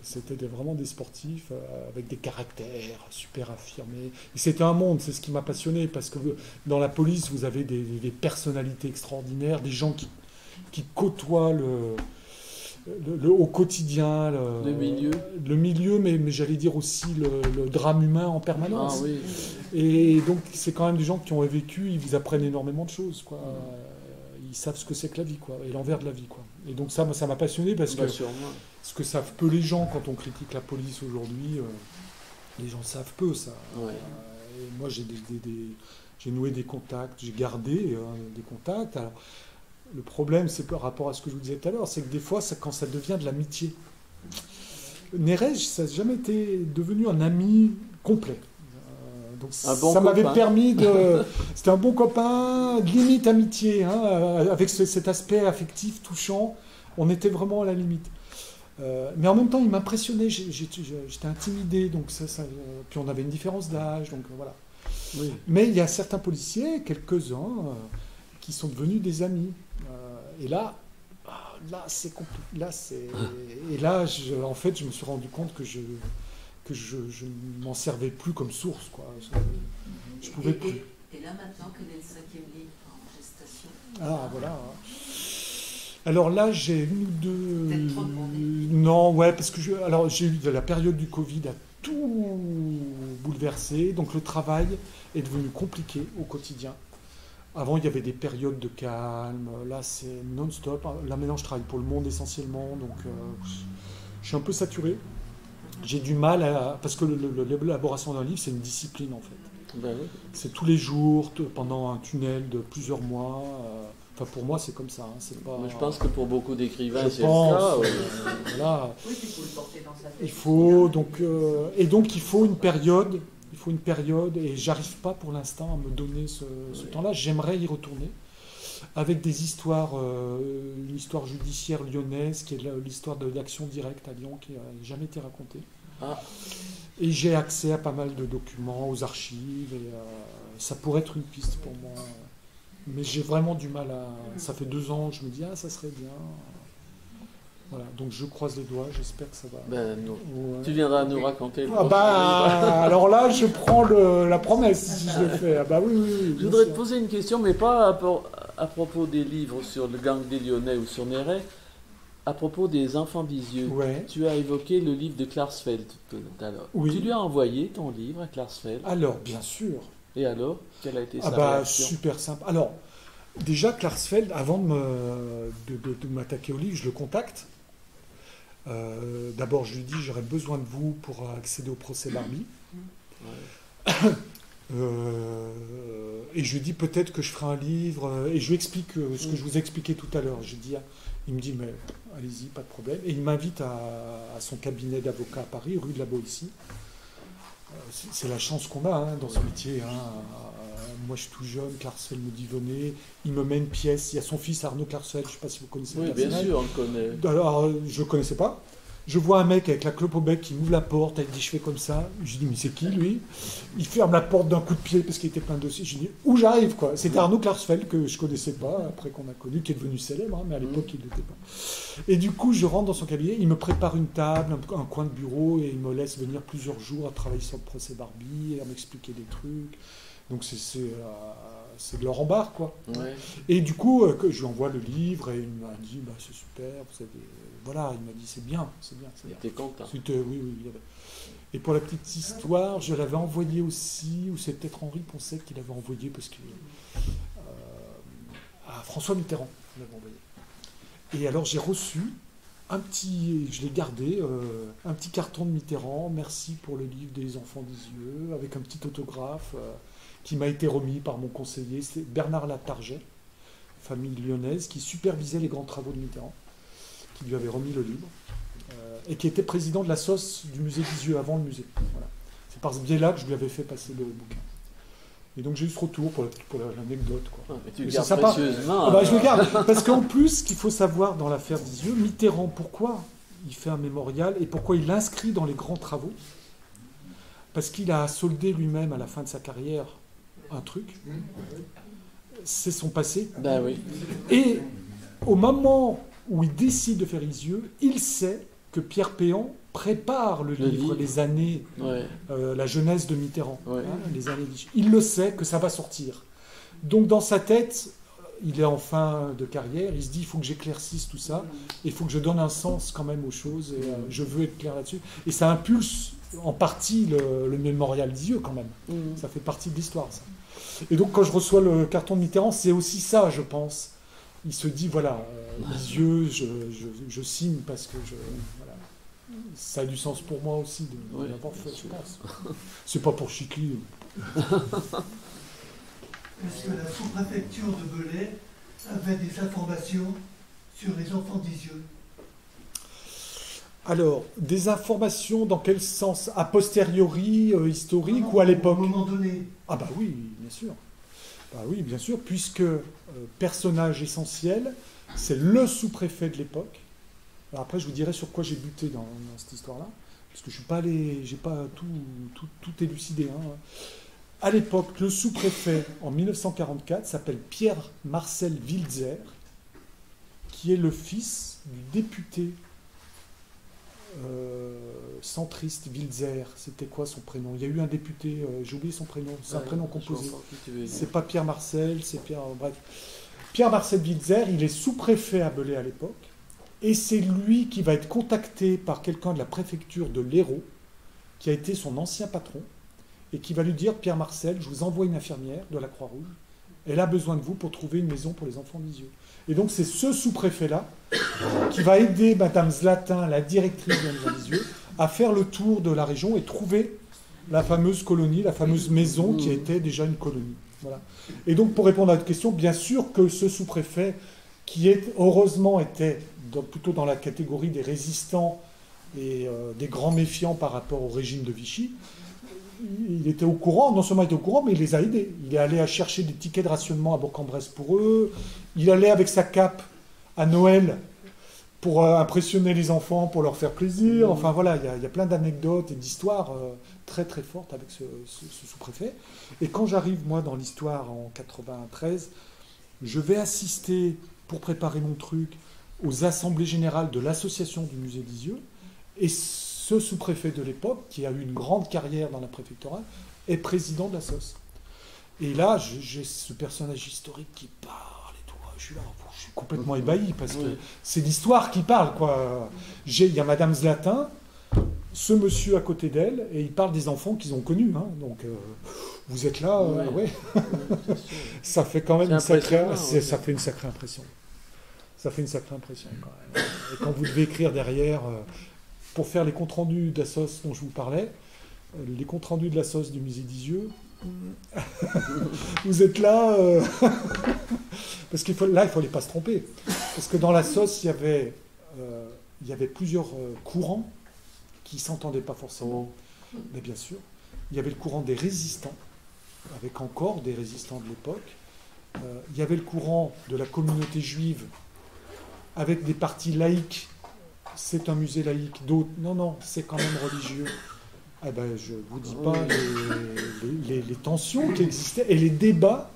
C'était des- vraiment des sportifs avec des caractères super affirmés. Et c'était un monde, c'est ce qui m'a passionné, parce que dans la police, vous avez des, des personnalités extraordinaires, des gens qui, qui côtoient le, le- le- au quotidien le, Le milieu. le milieu, mais, mais j'allais dire aussi le, drame humain en Ah permanence. oui. Et donc, c'est quand même des gens qui ont vécu, ils apprennent énormément de choses. Quoi. Euh, Ils savent ce que c'est que la vie, quoi, et l'envers de la vie. Quoi. Et donc, ça, ça m'a passionné parce que Bah, sûrement. ce que savent peu les gens quand on critique la police aujourd'hui, euh, les gens savent peu ça. Ouais. Euh, et moi, j'ai des, des- des- j'ai noué des contacts, j'ai gardé euh, des contacts. Alors, le problème, c'est par rapport à ce que je vous disais tout à l'heure, c'est que des fois, ça, quand ça devient de l'amitié. Nerej, ça n'a jamais été devenu un ami complet. Euh, donc bon ça m'avait permis de. C'était un bon copain, limite amitié, hein, avec ce- cet aspect affectif touchant. On était vraiment à la limite. Euh, mais en même temps, il m'impressionnait. J'étais intimidé, donc ça, ça, euh, puis on avait une différence d'âge, donc voilà. Oui. Mais il y a certains policiers, quelques-uns, euh, qui sont devenus des amis. Et là, ah, là c'est compliqué. Là, c'est et là, je- en fait, je me suis rendu compte que je que je, m'en servais plus comme source, quoi. Je, je pouvais et, plus. et- et là maintenant, quel est le cinquième livre en gestation? Ah, voilà. Alors là, j'ai une ou deux. Trop. Non, ouais, parce que je... alors j'ai eu la période du Covid a tout bouleversé, donc le travail est devenu compliqué au quotidien. Avant, il y avait des périodes de calme. Là, c'est non-stop. Là, maintenant, je travaille pour le monde essentiellement, donc euh, je suis un peu saturé. J'ai du mal à parce que l'élaboration d'un livre, c'est une discipline en fait. Oui. C'est tous les jours, pendant un tunnel de plusieurs mois. euh, Enfin, pour moi, c'est comme ça. hein, C'est pas. Mais je pense que pour beaucoup d'écrivains, c'est cas. ouais. voilà. Oui, puis il faut le porter dans sa tête. Il faut donc euh, et donc il faut une période. Faut une période et j'arrive pas pour l'instant à me donner ce, ce temps-là. J'aimerais y retourner avec des histoires, euh, une histoire judiciaire lyonnaise qui est l'histoire de l'action directe à Lyon qui n'a jamais été racontée. Ah. Et j'ai accès à pas mal de documents, aux archives et euh, ça pourrait être une piste pour moi. Mais j'ai vraiment du mal à. Ça fait deux ans, je me dis ah ça serait bien. Voilà, donc je croise les doigts. J'espère que ça va. Ben, Ouais. Tu viendras nous raconter Ah bah, alors là, je prends le- la promesse si je le fais. Ah bah oui, oui, oui. livre. Je voudrais te poser une question, mais pas à, propos des livres sur le gang des Lyonnais ou sur Néret, à propos des enfants. Ouais. Tu as évoqué le livre de Klarsfeld tout à l'heure. Oui. Tu lui as envoyé ton livre à Klarsfeld. Alors, bien sûr. Et alors, quelle a été Ah sa bah, réaction? super simple. Alors, déjà, Klarsfeld, avant de me- de, de- de m'attaquer au livre, je le contacte. Euh, D'abord, je lui dis j'aurais besoin de vous pour accéder au procès Barbie. Euh, et je lui dis peut-être que je ferai un livre. Et je lui explique euh, ce que je vous ai expliqué tout à l'heure. Je dis, il me dit mais allez-y, pas de problème. Et il m'invite à, à son cabinet d'avocat à Paris, rue de la Boétie. C'est- la chance qu'on a hein, dans ce métier. hein. Moi, je suis tout jeune. Clarcel me dit venez. Il me met une pièce. Il y a son fils Arnaud Clarcel. Je ne sais pas si vous connaissez Oui, bien sûr, on le connaît. Alors, je le connaissais pas. Je vois un mec avec la clope au bec qui m'ouvre la porte avec des cheveux comme ça. Je dis, mais c'est qui lui? Il ferme la porte d'un coup de pied parce qu'il était plein de dossiers. Je dis, où j'arrive quoi? C'était Arnaud Klarsfeld que je connaissais pas, après qu'on a connu, qui est devenu célèbre, hein, mais à l'époque il l'était pas. Et du coup, je rentre dans son cabinet, il me prépare une table, un, un coin de bureau, et il me laisse venir plusieurs jours à travailler sur le procès Barbie, et à m'expliquer des trucs. Donc c'est c'est, euh, de leur embarque, quoi. Ouais. Et du coup, euh, que je lui envoie le livre et il m'a dit bah, c'est super, vous avez... voilà, il m'a dit c'est bien, c'est bien, c'est Il bien. était content. C'était- oui, oui, il avait- Et pour la petite histoire, je l'avais envoyé aussi, ou c'est peut-être Henri Poncet qui l'avait envoyé parce que euh, à François Mitterrand, il l'avait envoyé. Et alors j'ai reçu un petit, je l'ai gardé, euh, un petit carton de Mitterrand, merci pour le livre des enfants des yeux, avec un petit autographe euh, qui m'a été remis par mon conseiller, c'est Bernard Latarget, famille lyonnaise, qui supervisait les grands travaux de Mitterrand. qui lui avait remis le livre, euh, et qui était président de la sauce du musée d'Isieux avant le musée. Voilà. C'est par ce biais-là que je lui avais fait passer le bouquin. Et donc j'ai eu ce retour pour, la- pour la- l'anecdote. Ah, mais tu Mais le gardes sympa. précieusement. Ah bah, je le garde. Parce qu'en plus, ce qu'il faut savoir dans l'affaire d'Isieux, Mitterrand, pourquoi il fait un mémorial et pourquoi il l'inscrit dans les grands travaux? Parce qu'il a soldé lui-même à la fin de sa carrière un truc. C'est son passé. Ben oui. Et au moment où il décide de faire Isieux, il sait que Pierre Péan prépare le, Le livre, livre. Les années, Ouais. euh, la jeunesse de Mitterrand. Ouais. hein, les années Vichy. Il le sait que ça va sortir. Donc dans sa tête, il est en fin de carrière, il se dit il faut que j'éclaircisse tout ça, il faut que je donne un sens quand même aux choses, et euh, je veux être clair là-dessus. Et ça impulse en partie le, le mémorial d'Isieux quand même. Mhm. Ça fait partie de l'histoire, ça. Et donc, quand je reçois le carton de Mitterrand, c'est aussi ça, je pense. Il se dit, voilà, euh, les yeux, je, je- je signe parce que je, voilà. ça a du sens pour moi aussi de, de Oui, l'avoir fait, je pense. C'est pas pour Chicli. Est-ce que la sous-préfecture de Belay avait des informations sur les enfants d'Isieux Alors, des informations dans quel sens? A posteriori, euh, historique ou à l'époque Au moment donné. Ah bah oui, bien sûr. Bah oui, bien sûr, puisque euh, personnage essentiel, c'est le sous-préfet de l'époque. Alors après, je vous dirai sur quoi j'ai buté dans, dans cette histoire-là, parce que je suis pas allé, j'ai pas tout, tout, tout élucidé. hein. À l'époque, le sous-préfet, en 1944, s'appelle Pierre-Marcel Wilzer, qui est le fils du député centriste Wilzer. C'était quoi son prénom? Il y a eu un député, euh, j'ai oublié son prénom, c'est un prénom composé. C'est pas Pierre Marcel, c'est Pierre. Bref. Pierre Marcel Wilzer, il est sous-préfet à Belay à l'époque, et c'est lui qui va être contacté par quelqu'un de la préfecture de l'Hérault, qui a été son ancien patron, et qui va lui dire Pierre Marcel, je vous envoie une infirmière de la Croix-Rouge, elle a besoin de vous pour trouver une maison pour les enfants d'Isieux. Et donc c'est ce sous-préfet-là qui va aider Madame Zlatin, la directrice de maison à faire le tour de la région et trouver la fameuse colonie, la fameuse maison qui était déjà une colonie. Voilà. Et donc, pour répondre à votre question, bien sûr que ce sous-préfet, qui est, heureusement était plutôt dans la catégorie des résistants et euh, des grands méfiants par rapport au régime de Vichy, il était au courant, non seulement il était au courant, mais il les a aidés. Il est allé à chercher des tickets de rationnement à Bourg-en-Bresse pour eux. Il allait avec sa cape à Noël pour euh, impressionner les enfants, pour leur faire plaisir. Enfin voilà, il y a, il y a plein d'anecdotes et d'histoires euh, très très fortes avec ce, ce- ce sous-préfet. Et quand j'arrive moi dans l'histoire en 93, je vais assister pour préparer mon truc aux assemblées générales de l'association du musée d'Isieux. Et ce sous-préfet de l'époque, qui a eu une grande carrière dans la préfectorale, est président de la SOS. Et là, j'ai ce personnage historique qui parle et tout. Je suis là, je suis complètement ébahi parce que Oui. c'est l'histoire qui parle, quoi. J'ai- Il y a Madame Zlatin, ce monsieur à côté d'elle, et il parle des enfants qu'ils ont connus. hein. Donc, euh, vous êtes là, euh, Ouais. ouais. ça fait quand même une sacrée, ouais. ça fait une sacrée impression. Ça fait une sacrée impression quand même. Et quand vous devez écrire derrière, euh, pour faire les comptes rendus de la sauce dont je vous parlais, euh, les comptes rendus de la sauce du musée d'Isieux, vous êtes là, euh, parce qu'il faut, là il ne fallait pas se tromper, parce que dans la sauce il y avait, euh, il y avait plusieurs euh, courants qui s'entendaient pas forcément, mais bien sûr, il y avait le courant des résistants, avec encore des résistants de l'époque, il y avait le courant de la communauté juive, avec des partis laïcs, c'est un musée laïque, d'autres, non, non, c'est quand même religieux. Eh ben, je vous dis pas les, tensions qui existaient et les débats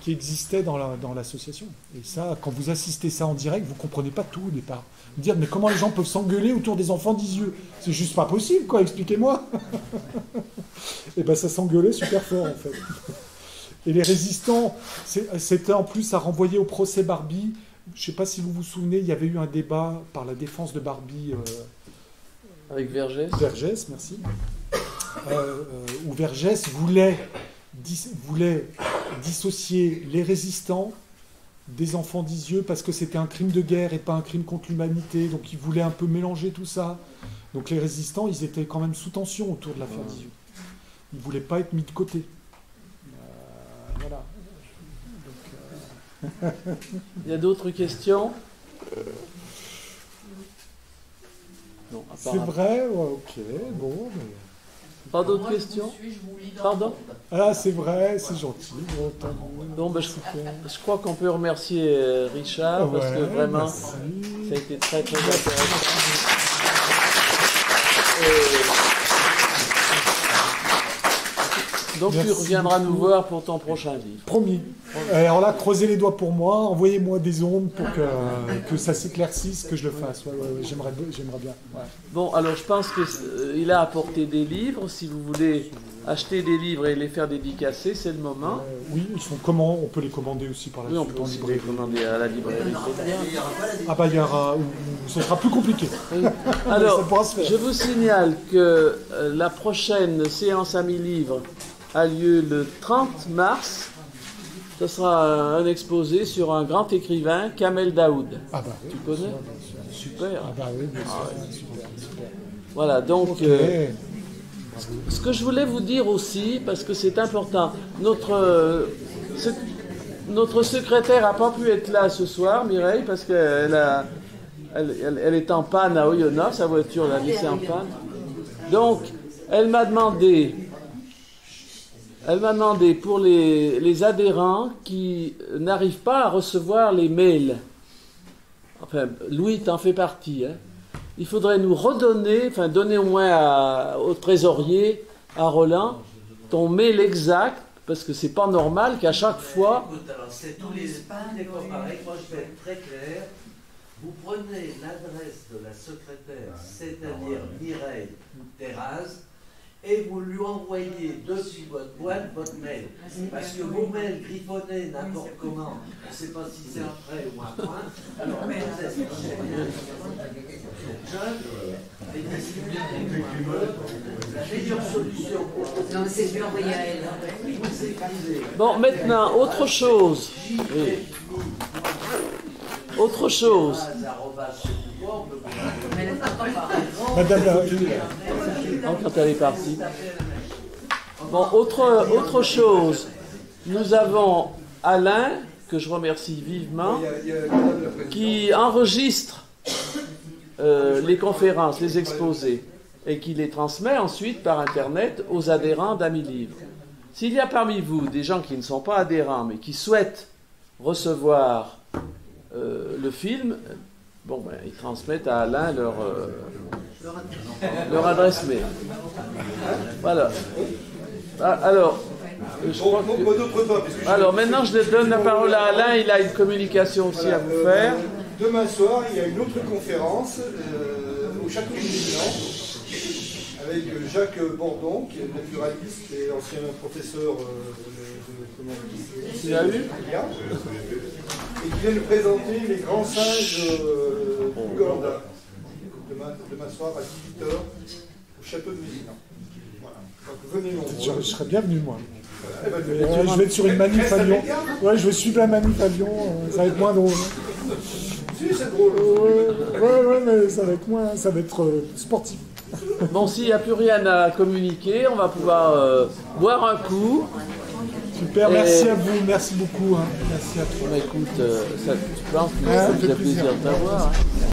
qui existaient dans la- dans l'association. et ça, quand vous assistez ça en direct, vous comprenez pas tout au départ. Vous dire, mais comment les gens peuvent s'engueuler autour des enfants d'Isieux C'est juste pas possible, quoi, expliquez-moi. et ben ça s'engueulait super fort, en fait. Et les résistants, c'était en plus à renvoyer au procès Barbie. Je ne sais pas si vous vous souvenez, il y avait eu un débat par la défense de Barbie. euh, Avec Vergès Vergès, merci. Euh, euh, où Vergès voulait, dis- voulait dissocier les résistants des enfants d'Isieux parce que c'était un crime de guerre et pas un crime contre l'humanité. Donc il voulait un peu mélanger tout ça. Donc les résistants, ils étaient quand même sous tension autour de l'affaire d'Isieux. Ils ne voulaient pas être mis de côté. Euh, voilà. Il y a d'autres questions? Non, C'est vrai, ouais, ok, bon. mais- Pas d'autres Moi, je vous questions? suis, je vous lis dans Pardon? Ah, c'est vrai, c'est gentil. bon, ben, je, je crois qu'on peut remercier euh, Richard parce que vraiment, merci. ça a été très très intéressant. Et- Donc tu reviendras nous voir pour ton prochain livre. Promis. Alors là, croisez les doigts pour moi, envoyez-moi des ondes pour que, que ça s'éclaircisse, que je le fasse. Ouais, ouais, ouais, j'aimerais, j'aimerais bien. ouais. Bon, alors je pense qu'il a apporté des livres. Si vous voulez acheter des livres et les faire dédicacer, c'est le moment. Euh, oui, ils sont comment On peut les commander aussi par la Oui, on peut en aussi librairie. les commander à la librairie. Ah bah il y aura, ce sera plus compliqué. Oui. Alors, je vous signale que euh, la prochaine séance à mi-livre a lieu le 30 mars. Ce sera un exposé sur un grand écrivain, Kamel Daoud. Ah bah. Tu connais Super. Ah bah oui, bien sûr. Super, super. Voilà, donc euh, ce que je voulais vous dire aussi, parce que c'est important, notre, euh, notre secrétaire n'a pas pu être là ce soir, Mireille, parce qu'elle a, elle, elle- elle est en panne à Oyonnax, sa voiture l'a laissée en panne. Donc, elle m'a demandé, elle m'a demandé pour les, les adhérents qui n'arrivent pas à recevoir les mails, enfin, Louis t'en fait partie, hein, il faudrait nous redonner, enfin donner au moins à- au trésorier, à Roland, ton mail exact, parce que c'est pas normal qu'à chaque fois, Écoute, alors c'est tous les des moi je vais être très clair. Vous prenez l'adresse de la secrétaire, c'est-à-dire Mireille Terraz, et vous lui envoyez depuis votre boîte votre mail. Parce que vos mails griffonnés n'importe comment, on ne sait pas si c'est un prêt ou un point. Alors, vous êtes jeune, et distribuez la meilleure solution pour Non, c'est vais envoyer à elle. vous écrivez. Bon, maintenant, autre chose. Oui. Autre chose. Madame la... Non, quand elle est partie. Bon, autre, autre chose. Nous avons Alain, que je remercie vivement, qui enregistre euh, les conférences, les exposés, et qui les transmet ensuite par Internet aux adhérents d'Amis Livres. S'il y a parmi vous des gens qui ne sont pas adhérents, mais qui souhaitent recevoir euh, le film, bon, ben, ils transmettent à Alain leur, euh, leur adresse mail. Voilà. Ah, alors, je crois que- alors maintenant, je donne la parole à Alain. Il a une communication aussi à vous Euh, faire. Demain soir, il y a une autre conférence euh, au Château de Milan avec euh, Jacques Bordon, qui est naturaliste et ancien professeur euh, de, de- eu et qui vient nous présenter les grands singes euh, d'Ouganda. Demain, demain soir à 18h au Château de. Donc venez Je, serais bienvenu, moi. Eh ben, Euh, je vais être sur une manif à Lyon. Ouais, je vais suivre la manif à Lyon. euh, Ça va être moins drôle. Si, c'est drôle. Ouais, ouais, mais ça va être moins, ça va être euh, sportif. Bon, s'il n'y a plus rien à communiquer, on va pouvoir euh, boire un coup. Super, Et- merci à vous, merci beaucoup. hein. Merci à toi. Bon, écoute, euh, ça, je pense que Ouais, ça fait plaisir. de t'avoir. hein.